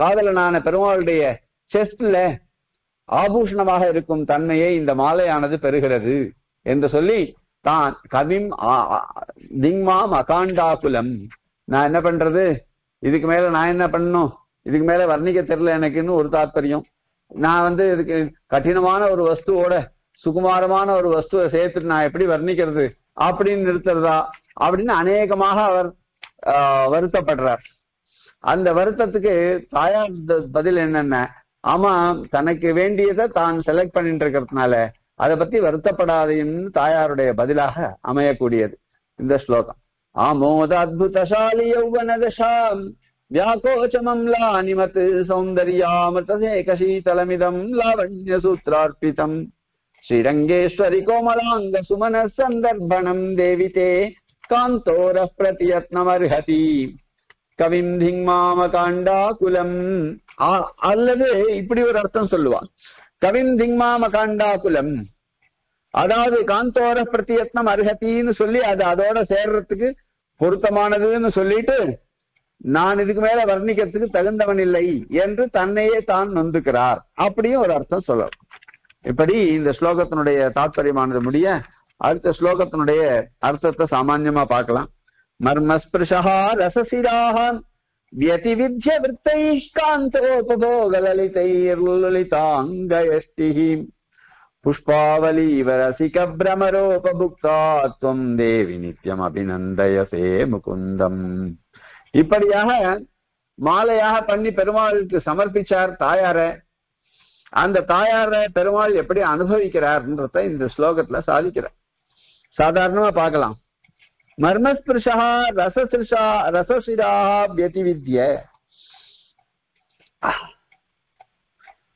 காதலனான பெருமாளுடைய செஸ்ட்ல ஆபூஷணமாக இருக்கும் தன்மையை இந்த மாலையானது பெறுகிறது என்று சொல்லி தான் கவிம் திங்மாம் அகாண்டாகுலம். நான் என்ன பண்றது? இதுக்கு மேல நான் என்ன பண்ணணும்? இதுக்கு மேல வர்ணிக்க தெரியல எனக்குன்னு ஒரு தாத்பரியம். நான் வந்து இதுக்கு கடினமான ஒரு வஸ்துவோட சுகுமாரமான ஒரு வஸ்துவை சேர்த்துட்டு நான் எப்படி வர்ணிக்கிறது? அப்படின்னு நிறுத்துறதா? அப்படின்னு அநேகமாக அவர் வருத்தப்படுறார். அந்த வருத்தத்துக்கு தாயார் பதில் என்னென்ன? ஆமா தனக்கு வேண்டியதை தான் செலக்ட் பண்ணிட்டு இருக்கிறதுனால அதை பத்தி வருத்தப்படாதையும்னு தாயாருடைய பதிலாக அமையக்கூடியது இந்த ஸ்லோகம். ஆமோத அத்புதசாலி யௌவனதசாம் வியாக்கோச்சமம்லா நிமத் சௌந்தர்யாமதேகசீதலமிதம் லாவண்ய சூத்ரார்ப்பிதம் ஸ்ரீரங்கேஸ்வரி கோமலாங்க சுமன சந்தர்ப்பணம் தேவிதே காந்தோர பிரதியத்னமர்ஹதி. கவிம் திங்மாம காண்டா குலம். அல்லது இப்படி ஒரு அர்த்தம் சொல்லுவான். கவிம் திங்மாமகாண்டாகுலம் அதாவது காந்தோர பிரத்தியத்னம் அருகத்தின்னு சொல்லி அது அதோட சேர்றதுக்கு பொருத்தமானதுன்னு சொல்லிட்டு நான் இதுக்கு மேல வர்ணிக்கிறதுக்கு தகுந்தவன் இல்லை என்று தன்னையே தான் நொந்துக்கிறார். அப்படியும் ஒரு அர்த்தம் சொல்லலாம். இப்படி இந்த ஸ்லோகத்தினுடைய தாத்பரியமானது முடிய அடுத்த ஸ்லோகத்தினுடைய அர்த்தத்தை சாமான்யமா பார்க்கலாம். மர்மஸ்பிருஷா ரசசிராக व्यतिविध्य वृत्तैः कान्तोपभोगललितैर्ललिताङ्गयष्टिः पुष्पावलीवरसिकभ्रमरोपभुक्ता त्वम् देवि நித்யமபிநந்தயசே முகுந்தம் இப்படியாக மாலையாக பண்ணி பெருமாளுக்கு சமர்ப்பிச்சார் தாயார அந்த தாயார பெருமாள் எப்படி அனுபவிக்கிறார்ன்றத இந்த ஸ்லோகத்துல சாதிக்கிறார் சாதாரணமா பார்க்கலாம் மர்மஸ்பிருஷா ரசசிருஷா ரசசிரா வியதிவித்ய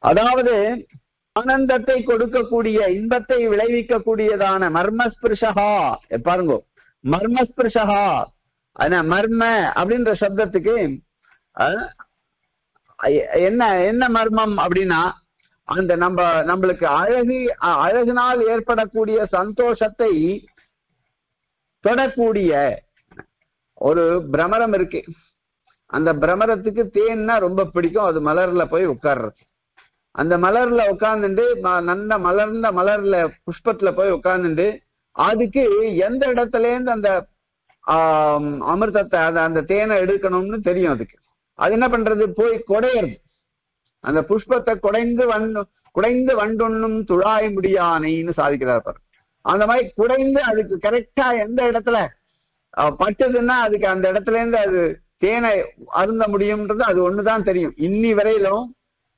அதாவது ஆனந்தத்தை கொடுக்கக்கூடிய இன்பத்தை விளைவிக்கக்கூடியதான மர்மஸ்பிருஷா. பாருங்க மர்மஸ்பிருஷா. ஆனா மர்ம அப்படின்ற சப்தத்துக்கு என்ன என்ன மர்மம் அப்படின்னா அந்த நம்ம நம்மளுக்கு அழகு அ- அழகினால் ஏற்படக்கூடிய சந்தோஷத்தை தொடக்கூடிய ஒரு பிரமரம் இருக்கு. அந்த பிரமரத்துக்கு தேன்னா ரொம்ப பிடிக்கும். அது மலர்ல போய் உட்கார்றது. அந்த மலர்ல உட்கார்ந்துட்டு நல்ல மலர்ந்த மலர்ல புஷ்பத்துல போய் உட்கார்ந்துட்டு அதுக்கு எந்த இடத்துல இருந்து அந்த அமிர்தத்தை அந்த அந்த தேனை எடுக்கணும்னு தெரியும் அதுக்கு. அது என்ன பண்றது? போய் குடையிறது. அந்த புஷ்பத்தை குடைந்து வண்டு குடைந்து வண்டுண்ணும் துழாய் முடியானைன்னு சாதிக்கிறார் பாரு அந்த மாதிரி குடைந்து அதுக்கு கரெக்டா எந்த இடத்துல பட்டதுன்னா அதுக்கு அந்த இடத்துல இருந்து அது தேனை அருந்த முடியும்ன்றது அது ஒண்ணுதான் தெரியும். இன்னி வரையிலும்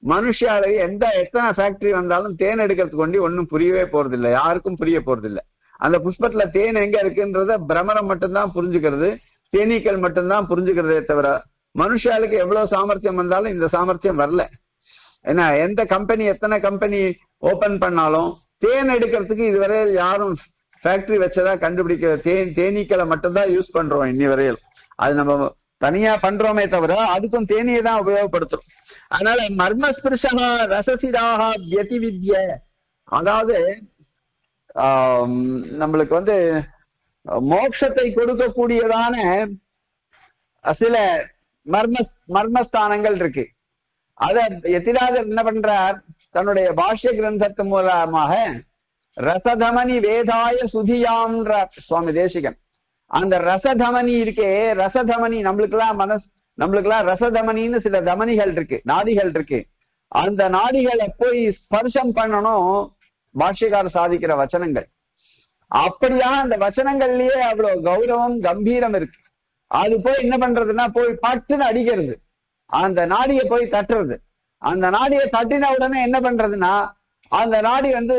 மனுஷாலை எந்த எத்தனை ஃபேக்டரி வந்தாலும் தேன் எடுக்கிறதுக்கு கொண்டு ஒன்றும் புரியவே போறதில்ல. யாருக்கும் புரிய போறதில்ல. அந்த புஷ்பத்துல தேன் எங்க இருக்குன்றத பிரமரம் மட்டும்தான் புரிஞ்சுக்கிறது. தேனீக்கள் மட்டும்தான் புரிஞ்சுக்கிறதே தவிர மனுஷாளுக்கு எவ்வளவு சாமர்த்தியம் வந்தாலும் இந்த சாமர்த்தியம் வரல. ஏன்னா எந்த கம்பெனி எத்தனை கம்பெனி ஓபன் பண்ணாலும் தேன் எடுக்கிறதுக்கு இதுவரை யாரும் ஃபேக்டரி வச்சதா கண்டுபிடிக்க தேன் தேனீக்களை மட்டும்தான் யூஸ் பண்றோம் இன்னி வரையில். அது நம்ம தனியா பண்றோமே தவிர அதுக்கும் தேனியை தான் உபயோகப்படுத்துறோம். அதனால மர்மஸ்பிருஷா ரசசிராக வியதிவித்ய அதாவது நம்மளுக்கு வந்து மோட்சத்தை கொடுக்கக்கூடியதான சில மர்ம மர்மஸ்தானங்கள் இருக்கு. அத எத்திராஜர் என்ன பண்றார்? தன்னுடைய பாஷ்ய கிரந்தத்து மூலமாக ரசதமனி வேதாய சுதியான்ற சுவாமி தேசிகன். அந்த ரசதமனி இருக்கே ரசதமனி நம்மளுக்கெல்லாம் மனஸ் நம்மளுக்கெல்லாம் ரசதமனின்னு சில தமனிகள் இருக்கு நாடிகள் இருக்கு. அந்த நாடிகளை போய் ஸ்பர்ஷம் பண்ணணும் பாஷ்யக்கார சாதிக்கிற வச்சனங்கள். அப்படியாக அந்த வச்சனங்கள்லயே அவ்வளவு கௌரவம் கம்பீரம் இருக்கு. அது போய் என்ன பண்றதுன்னா போய் பட்டுன்னு அடிக்கிறது. அந்த நாடியை போய் தட்டுறது. அந்த நாடியை தட்டின உடனே என்ன பண்றதுன்னா அந்த நாடி வந்து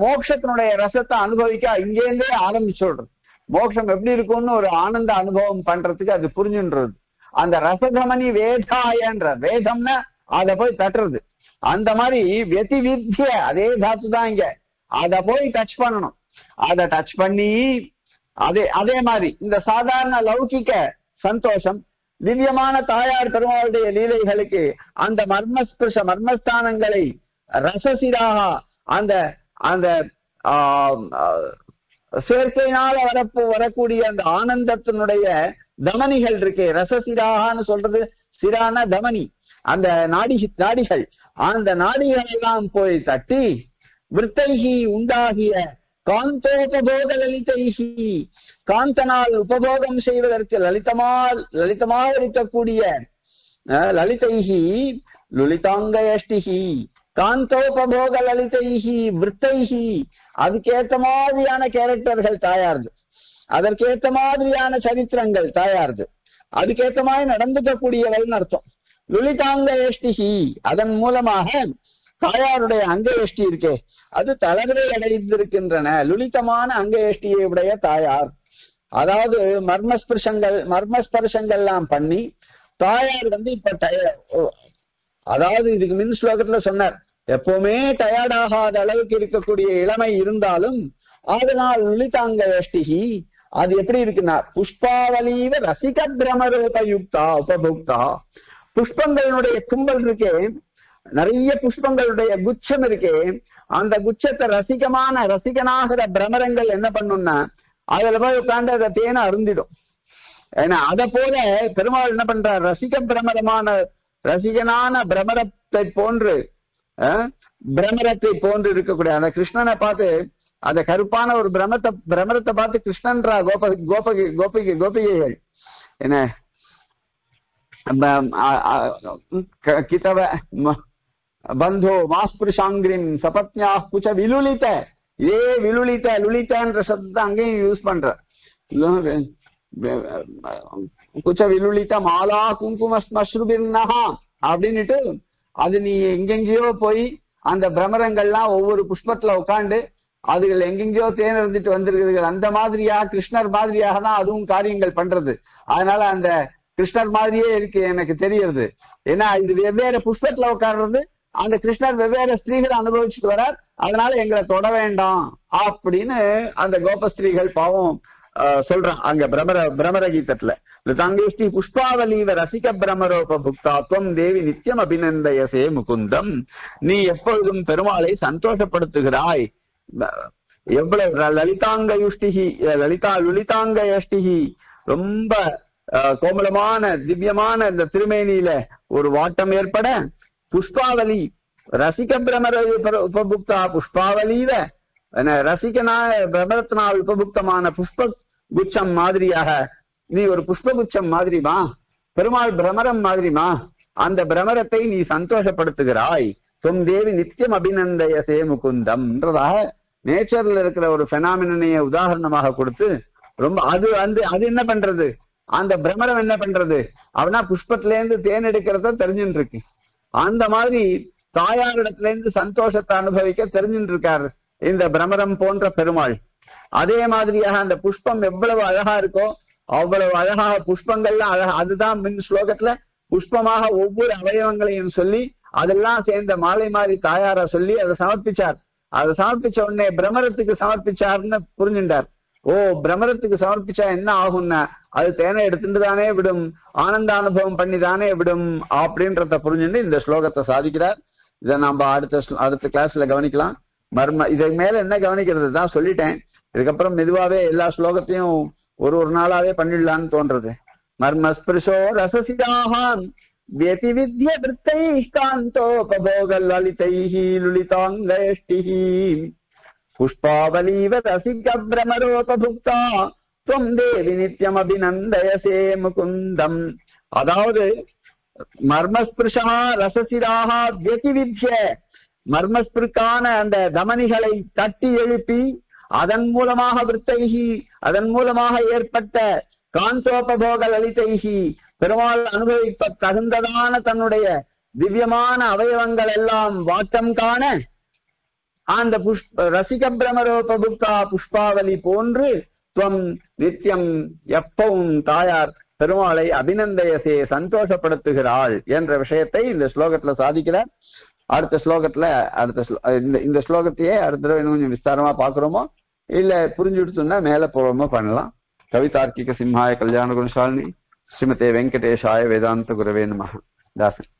மோட்சத்தினுடைய ரசத்தை அனுபவிக்க இங்கேருந்தே ஆரம்பிச்சு விடுறது மோட்சம் எப்படி இருக்கும்னு ஒரு ஆனந்த அனுபவம் பண்றதுக்கு அது புரிஞ்சுன்றது. அந்த ரசகமணி வேதாயன்ற வேதம்னா அதை போய் தட்டுறது. அந்த மாதிரி வெதி வித்திய அதே தாத்து தான் இங்க. அதை போய் டச் பண்ணணும். அதை டச் பண்ணி அதே அதே மாதிரி இந்த சாதாரண லௌகிக்க சந்தோஷம் திவ்யமான தாயார் பெருமாளுடைய லீலைகளுக்கு அந்த மர்மஸ்பிருஷ மர்மஸ்தானங்களை ரசசிராக அந்த அந்த சேர்க்கையினால வரப்பு வரக்கூடிய அந்த ஆனந்தத்தினுடைய தமனிகள் இருக்கு ரசசிராகான்னு சொல்றது சிரான தமனி. அந்த நாடி நாடிகள். அந்த நாடிகள் எல்லாம் போய் தட்டி விற்த்தைகி உண்டாகிய காந்தோபபோக லலிதைகி காந்தனால் உபபோகம் செய்வதற்கு லலிதமா லலிதமாக இருக்கக்கூடிய அஹ், லலிதைகி லுலிதாங்கயஷ்டிகி காந்தோபபோக லலிதைகி விற்த்தைகி அதுக்கேத்த மாதிரியான கேரக்டர்கள் தாயார்து அதற்கேற்ற மாதிரியான சரித்திரங்கள் தாயார்து அதுக்கேத்த மாதிரி நடந்துக்கக்கூடியவள்னு அர்த்தம். லுலிதாங்க ஏஷ்டிகி அதன் மூலமாக தாயாருடைய அங்க ஏஷ்டி இருக்கே. அது தளர்வை அடைந்திருக்கின்றன. லுலிதமான அங்க ஏஷ்டியை உடைய தாயார். அதாவது மர்மஸ்பர்ஷங்கள் மர்மஸ்பர்ஷங்கள்லாம் பண்ணி தாயார் வந்து இப்ப அதாவது இதுக்கு மின் ஸ்லோகத்துல சொன்னார் எப்பவுமே டயர்ட் ஆகாத அளவுக்கு இருக்கக்கூடிய இளமை இருந்தாலும் அதனால் லுலிதாங்க ஏஷ்டிகி அது எப்படி இருக்குன்னா புஷ்பாவலீவ ரசிக பிரமரோபயுக்தா உபபுக்தா. புஷ்பங்களுடைய கும்பல் இருக்கே நிறைய புஷ்பங்களுடைய குச்சம் இருக்கே அந்த குச்சத்தை ரசிகமான ரசிகனாகிற பிரமரங்கள் என்ன பண்ணும்னா அதுல போய் உட்காந்து அதை தேனை அருந்திடும். ஏன்னா அத போல பெருமாள் என்ன பண்றார்? ரசிக பிரமரமான ரசிகனான பிரமரத்தை போன்று பிரமரத்தை போன்று இருக்கக்கூடிய அந்த கிருஷ்ணனை பார்த்து அந்த கருப்பான ஒரு பிரமத்தை பிரமரத்தை பார்த்து கிருஷ்ணன்றா கோப கோபகி கோபிகை கோபிகைகள். என்ன? க- கிதவ பந்தோ மாஸ்பிருஷாங்கிரின் சபத்யா குச்ச விலுலித. இதே விலுலித லுலிதன்ற சப்தத்தை அங்கேயும் யூஸ் பண்ற குச்ச விலுலித மாலா குங்கும ஸ்மஸ்ருபிர்னஹா அப்படின்னுட்டு அது நீ எங்கெங்கேயோ போய் அந்த பிரமரங்கள்லாம் ஒவ்வொரு புஷ்பத்துல உட்காந்து அதுகள் எங்கெங்கேயோ தேன் இருந்துட்டு வந்திருக்குதுகள். அந்த மாதிரியா கிருஷ்ணர் மாதிரியாக தான் அதுவும் காரியங்கள் பண்றது. அதனால அந்த கிருஷ்ணர் மாதிரியே இருக்கு எனக்கு தெரியறது ஏன்னா இது வெவ்வேறு புஷ்பத்துல உட்காடுறது அந்த கிருஷ்ணர் வெவ்வேறு ஸ்திரீகளை அனுபவிச்சுட்டு வரார் அதனால எங்களை தொட வேண்டாம் அப்படின்னு அந்த கோபஸ்திரீகள் பாவம் சொல்றான் அங்க பிரமர பிரமர கீதத்துல. தங்கேஷ்டி புஷ்பாவலீவ ரசிக பிரமரோப புக்தாத்வம் தேவி நித்தியம் அபிநந்தயசே முகுந்தம். நீ எப்பொழுதும் பெருமாளை சந்தோஷப்படுத்துகிறாய். எவ்வளவு லலிதாங்க யுஷ்டிகி லலிதா லுலிதாங்க யஷ்டிகி ரொம்ப அஹ், கோமலமான திவ்யமான இந்த திருமேனியில ஒரு வாட்டம் ஏற்பட புஷ்பாவலி ரசிக பிரமர உபபுக்தா புஷ்பாவலியில என்ன, ரசிகனா பிரமரத்தினால் உபபுக்தமான புஷ்ப குச்சம் மாதிரியாக நீ ஒரு புஷ்பகுச்சம் மாதிரிமா பெருமாள் பிரமரம் மாதிரிமா அந்த பிரமரத்தை நீ சந்தோஷப்படுத்துகிறாய். சொம் தேவி நித்தியம் அபிநந்தயசே முகுந்தம்ன்றதாக நேச்சர்ல இருக்கிற ஒரு பெனாமினைய உதாரணமாக கொடுத்து ரொம்ப அது வந்து அது என்ன பண்றது? அந்த பிரமரம் என்ன பண்றது? அவனா புஷ்பத்துல இருந்து தேன் எடுக்கிறத தெரிஞ்சுட்டு இருக்கு. அந்த மாதிரி தாயாரிடத்துல இருந்து சந்தோஷத்தை அனுபவிக்க தெரிஞ்சுட்டு இருக்காரு இந்த பிரமரம் போன்ற பெருமாள். அதே மாதிரியாக அந்த புஷ்பம் எவ்வளவு அழகா இருக்கோ அவ்வளவு அழகாக புஷ்பங்கள்லாம் அழகா அதுதான் மின் ஸ்லோகத்துல புஷ்பமாக ஒவ்வொரு அவயவங்களையும் சொல்லி அதெல்லாம் சேர்ந்த மாலை மாறி தாயாரா சொல்லி அதை சமர்ப்பிச்சார். அதை சமர்ப்பிச்ச உடனே பிரமரத்துக்கு சமர்ப்பிச்சார்னு புரிஞ்சுட்டார் ஓ பிரமரத்துக்கு சமர்ப்பிச்சா என்ன ஆகும்னா அது தேனை எடுத்துட்டு தானே விடும் ஆனந்த அனுபவம் பண்ணி தானே விடும் அப்படின்றத புரிஞ்சுட்டு இந்த ஸ்லோகத்தை சாதிக்கிறார் இதை நம்ம அடுத்த ஸ்ல- அடுத்த கிளாஸ்ல கவனிக்கலாம் மர்ம இதுக்கு மேல என்ன கவனிக்கிறது தான் சொல்லிட்டேன் இதுக்கப்புறம் மெதுவாவே எல்லா ஸ்லோகத்தையும் ஒரு ஒரு நாளாவே பண்ணிடலாம்னு தோன்றது மர்மஸ்பிருஷோ ரசசிதாகான் व्यतिविद्य वृत्तैः कान्तोपभोगललितैः लुलिताङ्गयष्टिः पुष्पावलीव रसिकभ्रमरोपभुक्ता துவம் தேவி நித்யம் அபிநந்தயசே முகுந்தம் அதாவது மர்மஸ்பிருஷமா ரசசிராக வியதிவித்ய மர்மஸ்பிருக்கான அந்த தமனிகளை தட்டி எழுப்பி அதன் மூலமாக விற்த்தைகி அதன் மூலமாக ஏற்பட்ட காந்தோபபோக லலிதைகி பெருமாள் அனுபவிப்ப தகுந்ததான தன்னுடைய திவ்யமான அவயவங்கள் எல்லாம் வாட்டம் காண அந்த புஷ்ப ரசிக பிரமரோபபுக்தா புஷ்பாவலி போன்று துவம் நித்தியம் எப்பவும் தாயார் பெருமாளை அபிநந்தயசே சந்தோஷப்படுத்துகிறாள் என்ற விஷயத்தை இந்த ஸ்லோகத்துல சாதிக்கிறார். அடுத்த ஸ்லோகத்துல அடுத்த இந்த இந்த ஸ்லோகத்தையே அடுத்த தடவை இன்னும் கொஞ்சம் விஸ்தாரமா பாக்குறோமோ இல்ல புரிஞ்சுடுச்சுன்னா மேல போறோமோ பண்ணலாம். கவிதார்க்கிக சிம்ஹாய கல்யாண குணசாலினி ஸ்ரீமதே வெங்கடேஷாய வேதாந்த குரவே நம தாசன்